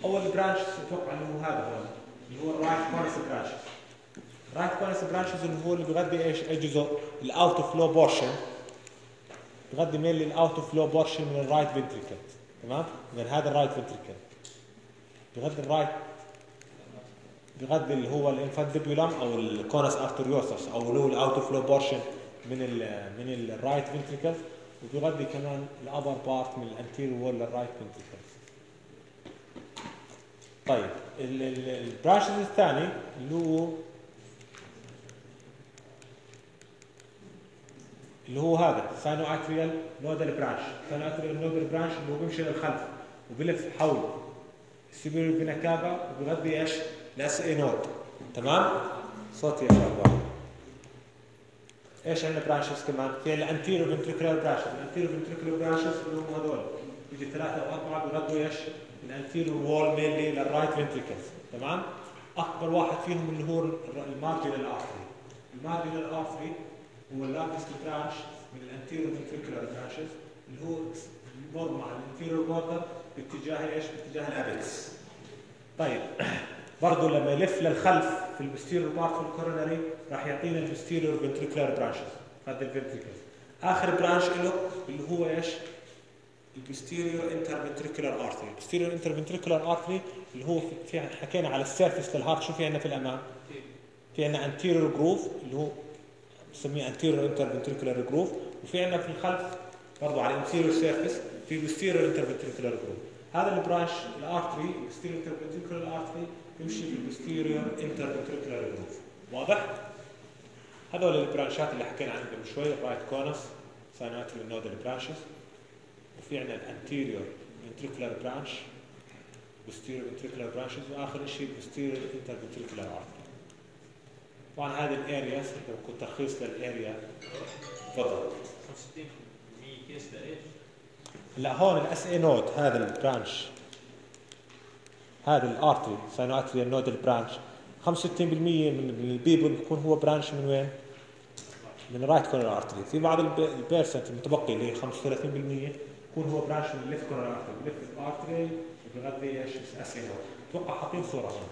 أول branch أتوقع انه هو هذا هو اللي هو ال right conus branches right conus branches اللي هو اللي بيغذي إيش؟ اي جزء ال outflow portion بغذي main ال outflow portion من ال right ventricle تمام؟ اذا هذا ال right ventricle بغذي ال right بغذي اللي هو ال infundibulum أو ال conus arteriosus أو اللي هو ال outflow portion من ال من ال right ventricle وبيغذي كمان ال upper part من ال anterior wall لل right ventricle طيب ال branches الثاني اللي هو اللي هو هذا sinoatrial nodal branch sinoatrial nodal branch اللي هو بيمشي للخلف وبلف حول ال superior vena cava وبيغذي إيش؟ ال SA node تمام؟ صوتي يا شباب إيش عندنا branches كمان؟ في ال anterior ventricular branches، ال anterior ventricular branches اللي هم هذول يجي ثلاثة أو أربعة بيغذوا إيش؟ ال anterior wall mainly لل right ventricles تمام؟ أكبر واحد فيهم اللي هو المارجنال ارتري المارجنال ارتري هو اللارجست برانش من الانتيرو فنتريكولار برانشز اللي هو مر مع ال inferior border باتجاه إيش؟ باتجاه ال apex. طيب برضه لما يلف للخلف في ال posterior part في ال coronary راح يعطينا ال posterior ventricular branches هذا ال ventricles. آخر branch له اللي هو إيش؟ ال posterior interventricular artery، ال posterior interventricular artery اللي هو في حكينا على ال surface لل heart شو في عندنا في الأمام؟ في عندنا anterior groove اللي هو بنسميه anterior interventricular groove وفي عندنا في الخلف برضه على ال anterior surface في posterior interventricular groove هذا ال branch ال artery ال posterior interventricular artery بيمشي في ال posterior interventricular groove واضح؟ هذول ال branchات اللي حكينا عنهم قبل شوي ال right conus sinoatrial nodal branches وفي عندنا الانتيريور انتريكولار برانش بوستيريور انتريكولار برانشز وآخر شيء بوستيريور انترفنتريكولار ارتري طبعا هذه الارياس كنت ترخيص للآريا تفضل. كيس لايش؟ لا هون الاس اي نود هذا البرانش هذا الارتري ساينواتري نود البرانش 65% من البيبل بيكون هو برانش من وين؟ من ال right coronary artery في بعض ال percent المتبقي اللي هي 35% يكون هو branch من ال left coronary artery ال left ال artery بغذي إيش؟ SA node أتوقع حاطين صورة هون.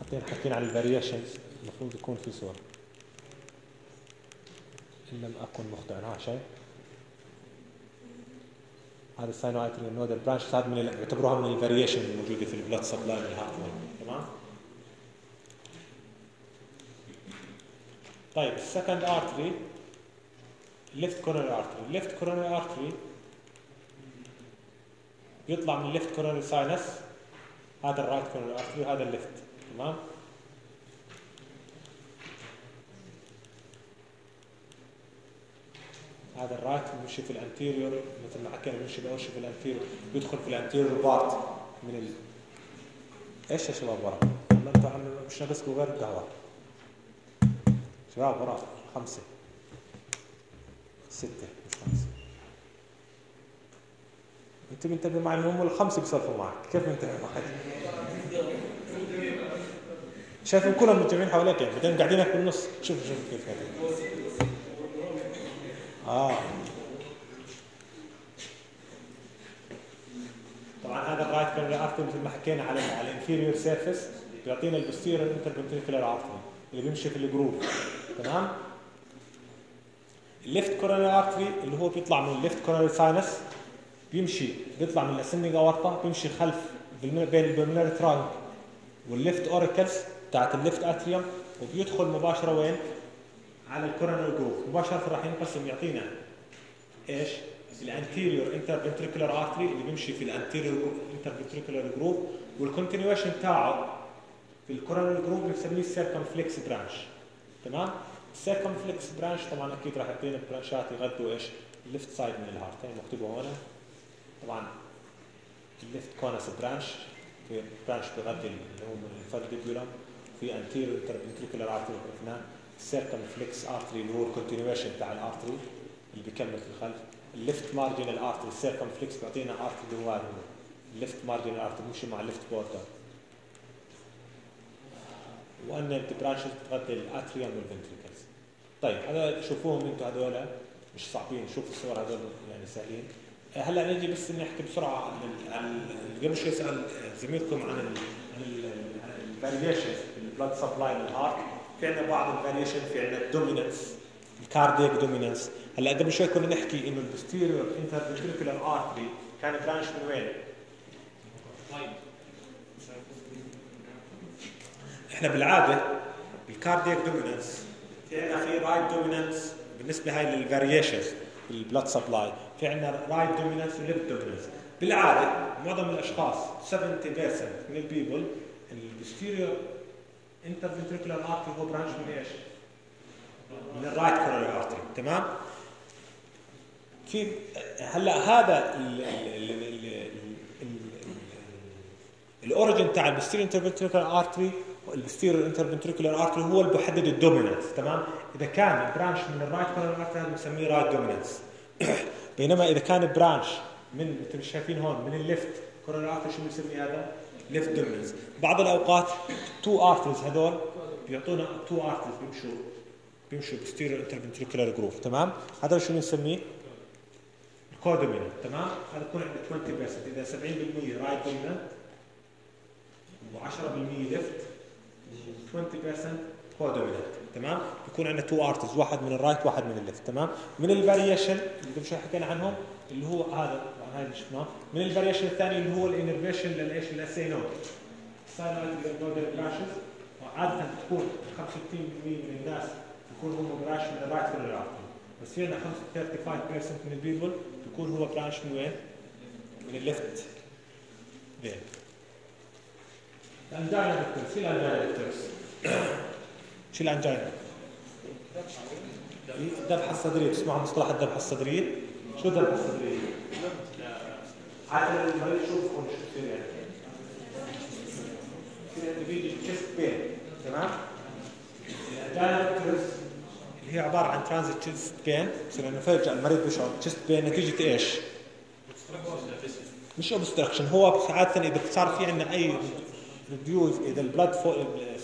حاطين حاطين على ال variations المفروض يكون في صوره إن لم أكن مخطئا ها شايف؟ هذا ال sinoatrial nodal branch هذا من يعتبروها من ال variation الموجودة في ال blood supply ال heart تمام؟ طيب ال second artery ال left coronary artery ال left coronary artery بيطلع من ال left coronary sinus هذا ال right coronary artery وهذا ال left تمام؟ هذا ال right بيمشي في ال anterior مثل ما حكينا بيمشي بأول شيء في ال anterior بيدخل في ال anterior part من ال... إيش يا شباب ورا؟ أنتم عم مش ناقصكم غير القهوة. شباب ورا خمسة. ستة مش خمسة. أنت منتبه معي؟ هم الخمسة بيصرفوا معك. كيف منتبه معي؟ شايفين كلهم متجمعين حواليك يعني بعدين قاعدين بالنص شوف شوف كيف هذا آه. طبعا هذا ال right coronary artery مثل ما حكينا على على ال inferior surface بيعطينا ال posterior interventricular artery اللي بيمشي في ال groove. تمام؟ ال left coronary artery اللي هو بيطلع من ال left coronary sinus بيمشي بيطلع من ال ascending aorta بيمشي خلف بين ال pulmonary trunk وال left auricles بتاعت ال left atrium وبيدخل مباشرة وين؟ على ال coronal groove مباشرة راح ينقسم يعطينا إيش؟ ال anterior interventricular artery اللي بيمشي في ال anterior interventricular groove وال continuation تاعه في ال coronal groove بنسميه ال circumflex branch تمام؟ ال circumflex branch طبعا أكيد راح يعطينا branchات يغذوا إيش؟ ال left side من ال heart هي مكتوبة هون طبعا ال left conus branch في branch بغذي اللي هو من الفالديبيولم في anterior interventricular artery عرفناه ال circumflex artery اللي هو ال continuation بتاع ال artery اللي بيكمل في الخلف. ال left marginal artery ال circumflex بيعطينا artery اللي هو ال left marginal artery بيمشي مع ال left border وأن branches بتغطي ال atrium وال ventricles طيب هذا شوفوهم أنتم هذول مش صعبين. شوفوا الصور هذول يعني سهلين. هلا نجي بس نحكي بسرعة عن قبل شوي سال زميلكم عن ال variations ال blood supply في عندنا بعض ال variation في عندنا ال dominance ال cardiac dominance هلا قبل شوي كنا نحكي إنه ال posterior interventricular artery كان branch من وين؟ إحنا بالعادة بال cardiac dominance في عندنا في right dominance بالنسبة هاي لل variations بال blood supply في عندنا right dominance و left dominance بالعادة معظم الأشخاص 70% من ال people ال posterior interventricular artery هو branch من إيش؟ من ال right coronary artery تمام؟ في هلا هذا ال origin تاع ال posterior interventricular artery ال posterior interventricular artery هو اللي بيحدد ال dominance تمام؟ إذا كان branch من ال right coronary artery هذا بنسميه right dominance بينما إذا كان branch من مثل شايفين هون من ال left coronary artery شو بنسميه هذا؟ left dominance بعض الأوقات two arteries هذول بيعطونا two arteries بيمشوا بيمشوا posterior interventricular groove تمام؟ هذا شو بنسميه؟ codominant تمام؟ هذا بكون عندنا 20% إذا 70% right dominant و10% left 20% codominant تمام؟ بيكون عندنا two arteries واحد من ال right واحد من ال left تمام؟ من ال variation اللي مش حكينا عنهم اللي هو هذا هذا اللي شفناه من ال variation الثاني اللي هو ال innervation للإيش لل SA node sinoatrial nodal branches عاده تكون 65% من الناس بيكون هم branch من ال right ولا بس في عندنا 35% من ال people بيكون هو branch من وين؟ من الليفت فين ال angina pectoris شو ال angina pectoris؟ شو ال angina؟ الذبحة الصدرية تسمعوا مصطلح الذبحة الصدرية؟ شو الذبحة الصدرية؟ المريض شو بصير يعني؟ بصير عنده بيجي chest pain تمام؟ اللي هي عبارة عن transient chest pain بصير انه فجأة المريض بيشعر chest pain نتيجة إيش؟ مش obstruction هو عادة اذا صار في عندنا اي reduce اذا ال blood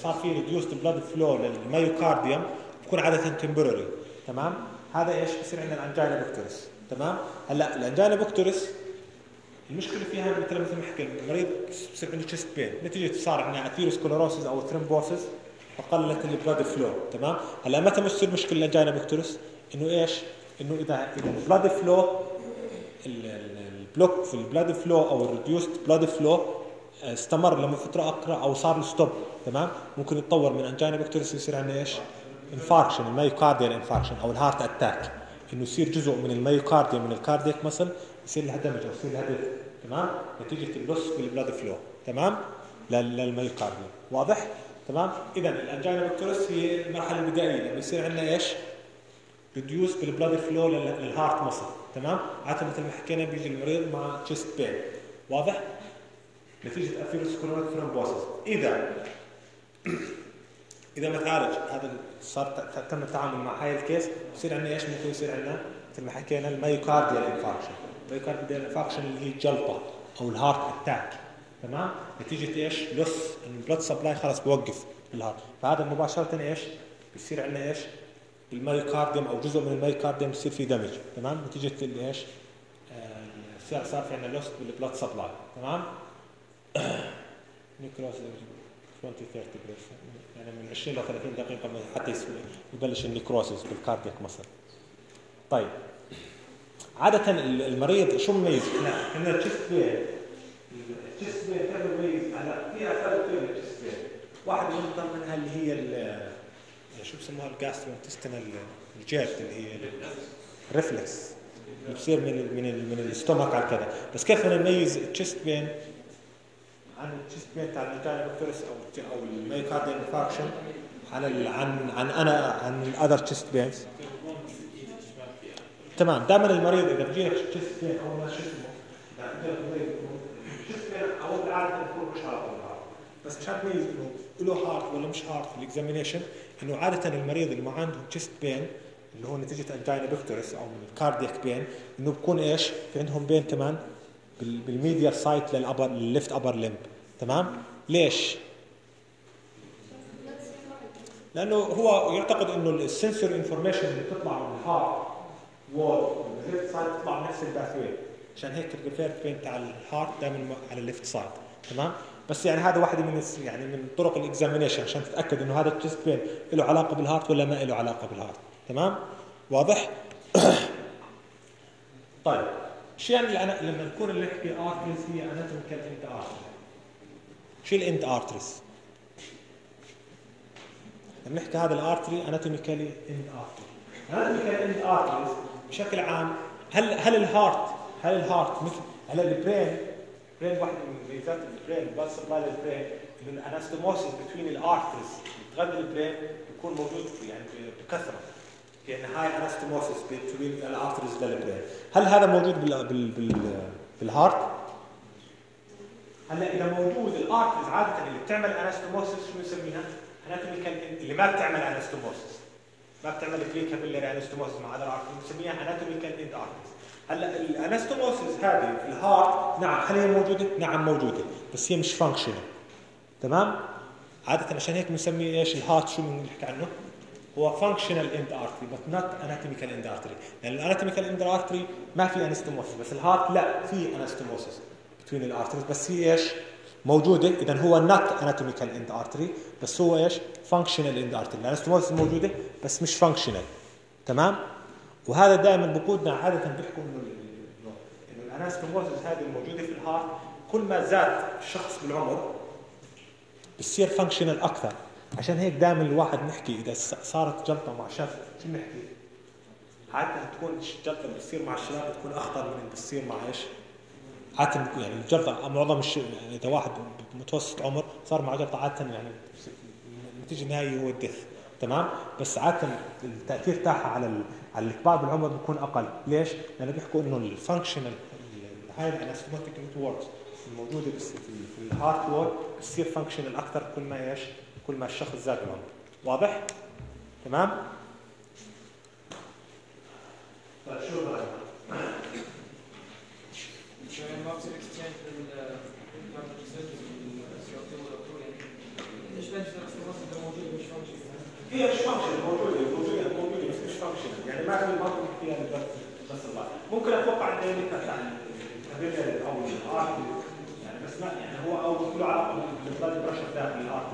صار في reduced blood flow لل myocardium بكون عاده temporary تمام هذا إيش بصير عندنا ال angina pectoris تمام هلا ال angina pectoris المشكلة فيها مثل مثل ما حكينا المريض بصير عنده chest pain نتيجة صار عندنا atherosclerosis أو thrombosis فقلت ال blood flow تمام؟ هلا متى بتصير مشكلة ال angina pectoris إنه إيش؟ إنه إذا إذا ال blood flow ال block في ال blood flow أو ال reduced blood flow استمر لما فترة أكثر أو صار stop تمام؟ ممكن يتطور من angina pectoris يصير عندنا إيش؟ infarction ال myocardial infarction أو ال heart attack إنه يصير جزء من ال myocardia من ال cardiac muscle يصير لها damage أو يصير لها death تمام نتيجة ال loss بال blood flow تمام لل myocardia واضح؟ تمام؟ اذا ال angina pectoris هي المرحلة البدائية لما يصير عندنا إيش؟ reduce بال blood flow لل heart muscle تمام؟ عادة مثل ما حكينا بيجي المريض مع chest pain واضح؟ نتيجة atherosclerotic thrombosis إذا إذا ما تعالج هذا صار تم التعامل مع هاي ال case بصير عندنا إيش ممكن يصير عندنا مثل ما حكينا ال myocardial infarction ال myocardial infarction اللي هي الجلطه أو ال heart attack تمام؟ نتيجة إيش؟ loss ال blood supply خلاص بوقف ال heart. فهذا مباشرة إيش؟ بصير عندنا إيش؟ ال myocardium أو جزء من ال myocardium بصير فيه damage تمام؟ نتيجة إيش؟ آه صار في عندنا loss بال blood supply تمام؟ necrosis 20 30 يعني من 20 ل 30 دقيقة حتى يبلش ال necrosis بال cardiac muscle طيب. عادة المريض شو مميز؟ إحنا عندنا ال chest pain ال chest pain كيف بميز؟ هلا في كثير لل chest pain واحد من ضمنها اللي هي شو بسموها؟ ال gastrointestinal اللي هي ال reflux اللي بصير من ال من ال من ال stomach على كذا بس كيف نميز ال chest pain عن ال chest pain تاع ال angina pectoris أو أو ال myocardial infarction عن عن عن أنا عن ال other chest pains تمام. دائما المريض إذا بيجيك chest pain أو ما شو اسمه chest pain أو بالعاده بيكون مش heart بس مشان تميز انه له heart ولا مش heart في ال examination إنه عادة المريض اللي ما عنده chest pain اللي هو نتيجة angina pectoris أو ال cardiac pain إنه بكون إيش؟ في عندهم pain كمان بال medial side لل upper للل left upper limb تمام؟ ليش؟ لأنه هو يعتقد إنه ال sensory information اللي بتطلع من ال heart wall ال left side تطلع نفس ال pathway عشان هيك ال referred pain تاع ال heart دائما على ال left side. تمام؟ بس يعني هذا واحدة من يعني من طرق ال examination عشان تتأكد إنه هذا ال chest pain له علاقة بال heart ولا ما له علاقة بال heart. تمام؟ واضح؟ طيب. شو يعني لما نكون نحكي arteries هي anatomical end artery شو ال end arteries لما نحكي هذا ال artery anatomically end artery anatomical end arteries بشكل عام هل هل الهارت هل الهارت مثل هل البرين البرين واحدة من ميزات ال brain blood supply لل brain انه ال anastomosis between ال arteries بتغذي ال brain بيكون موجود يعني بكثرة يعني هاي anastomosis between ال arteries لل brain هل هذا موجود بال بال بال بال heart؟ هلا إذا موجود ال arteries عادة اللي بتعمل anastomosis شو نسميها؟ anatomical اللي ما بتعمل anastomosis ما بتعمل pre capillary anastomosis مع هذا ال arteries بنسميها anatomical end هلا ال anastomosis هذه في ال heart نعم هل هي موجودة؟ نعم موجودة بس هي مش functional تمام؟ عادة عشان هيك بنسميه إيش ال heart شو بنحكي عنه؟ هو functional end artery بس not anatomical end artery لأن ال anatomical end artery ما في anastomosis بس ال heart لا في anastomosis between ال arteries بس هي إيش؟ موجودة اذا هو not anatomical end artery بس هو إيش؟ functional end artery ال anastomosis موجودة بس مش functional تمام؟ وهذا دائما بقودنا عادة بيحكوا إنه إنه ال anastomosis هذه الموجودة في ال heart كل ما زاد الشخص بالعمر بتصير functional أكثر عشان هيك دائما الواحد نحكي إذا صارت جلطة مع شاب شو بنحكي؟ عادة تكون الجلطه اللي بتصير مع الشباب بتكون أخطر من اللي بتصير مع إيش؟ عادة يعني الجلطه معظم الش... يعني إذا واحد متوسط عمر صار مع جلطه عادة يعني النتيجه النهائيه هو ال death تمام بس عاده التأثير تاعها على على الكبار بالعمر بيكون أقل ليش؟ لأنه بيحكوا إنه ال functional هاي ال anastomotic networks الموجودة في ال heart wall بتصير functional أكثر كل ما إيش؟ كل ما الشخص زاد بالعمر واضح؟ تمام؟ طيب شو الرأي؟ ما بصير اكسشينج ليش موجود مش فانكشن هي مش function موجوده موجوده موجوده بس مش function يعني ما في منطق فيها بس بس ممكن أتوقع انه يمكن يعني الكابيلاري أو يعني بس ما يعني هو أو له علاقه بالبلاد داخل الارت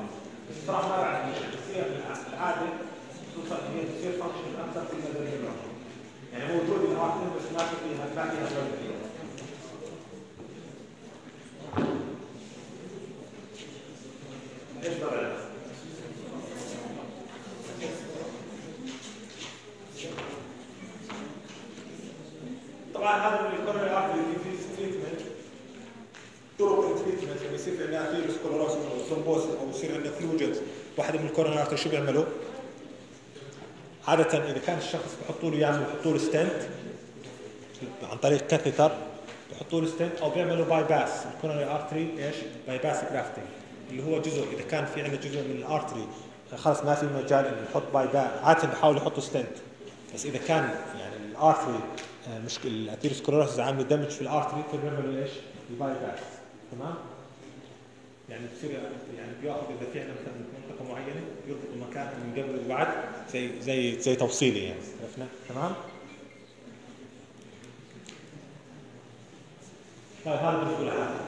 بس صراحة ما بعرف ليش بتصير العاده توصل هي تصير فانكشن أكثر في المدرسة يعني موجود الارت بس ما في فيها ما فيها إيش بقى طبعا هذا من ال coronary artery في treatment طرق ال treatment لما يصير في عندنا atherosclerosis أو thrombosis أو يصير عندنا occlusion واحدة ارتري شو بيعملوا؟ عادة إذا كان الشخص بحطوا له يعملوا بحطوا له stent عن طريق catheter بحطوا له stent أو بيعملوا bypass ال coronary artery إيش؟ bypass grafting اللي هو جزء إذا كان في عندنا جزء من ال artery خلاص ما في مجال إنه نحط bypass عادة بحاولوا يحطوا stent بس إذا كان يعني ال artery مشكله ال atherosclerosis عامل damage في ال artery فبيعملوا إيش؟ ال bypass تمام؟ يعني بصير يعني بياخذ إذا في عندنا مثلا منطقة معينة يربطوا مكانها من قبل وبعد زي زي زي توصيلي يعني عرفنا؟ تمام؟ طيب هذا بالنسبة لهذا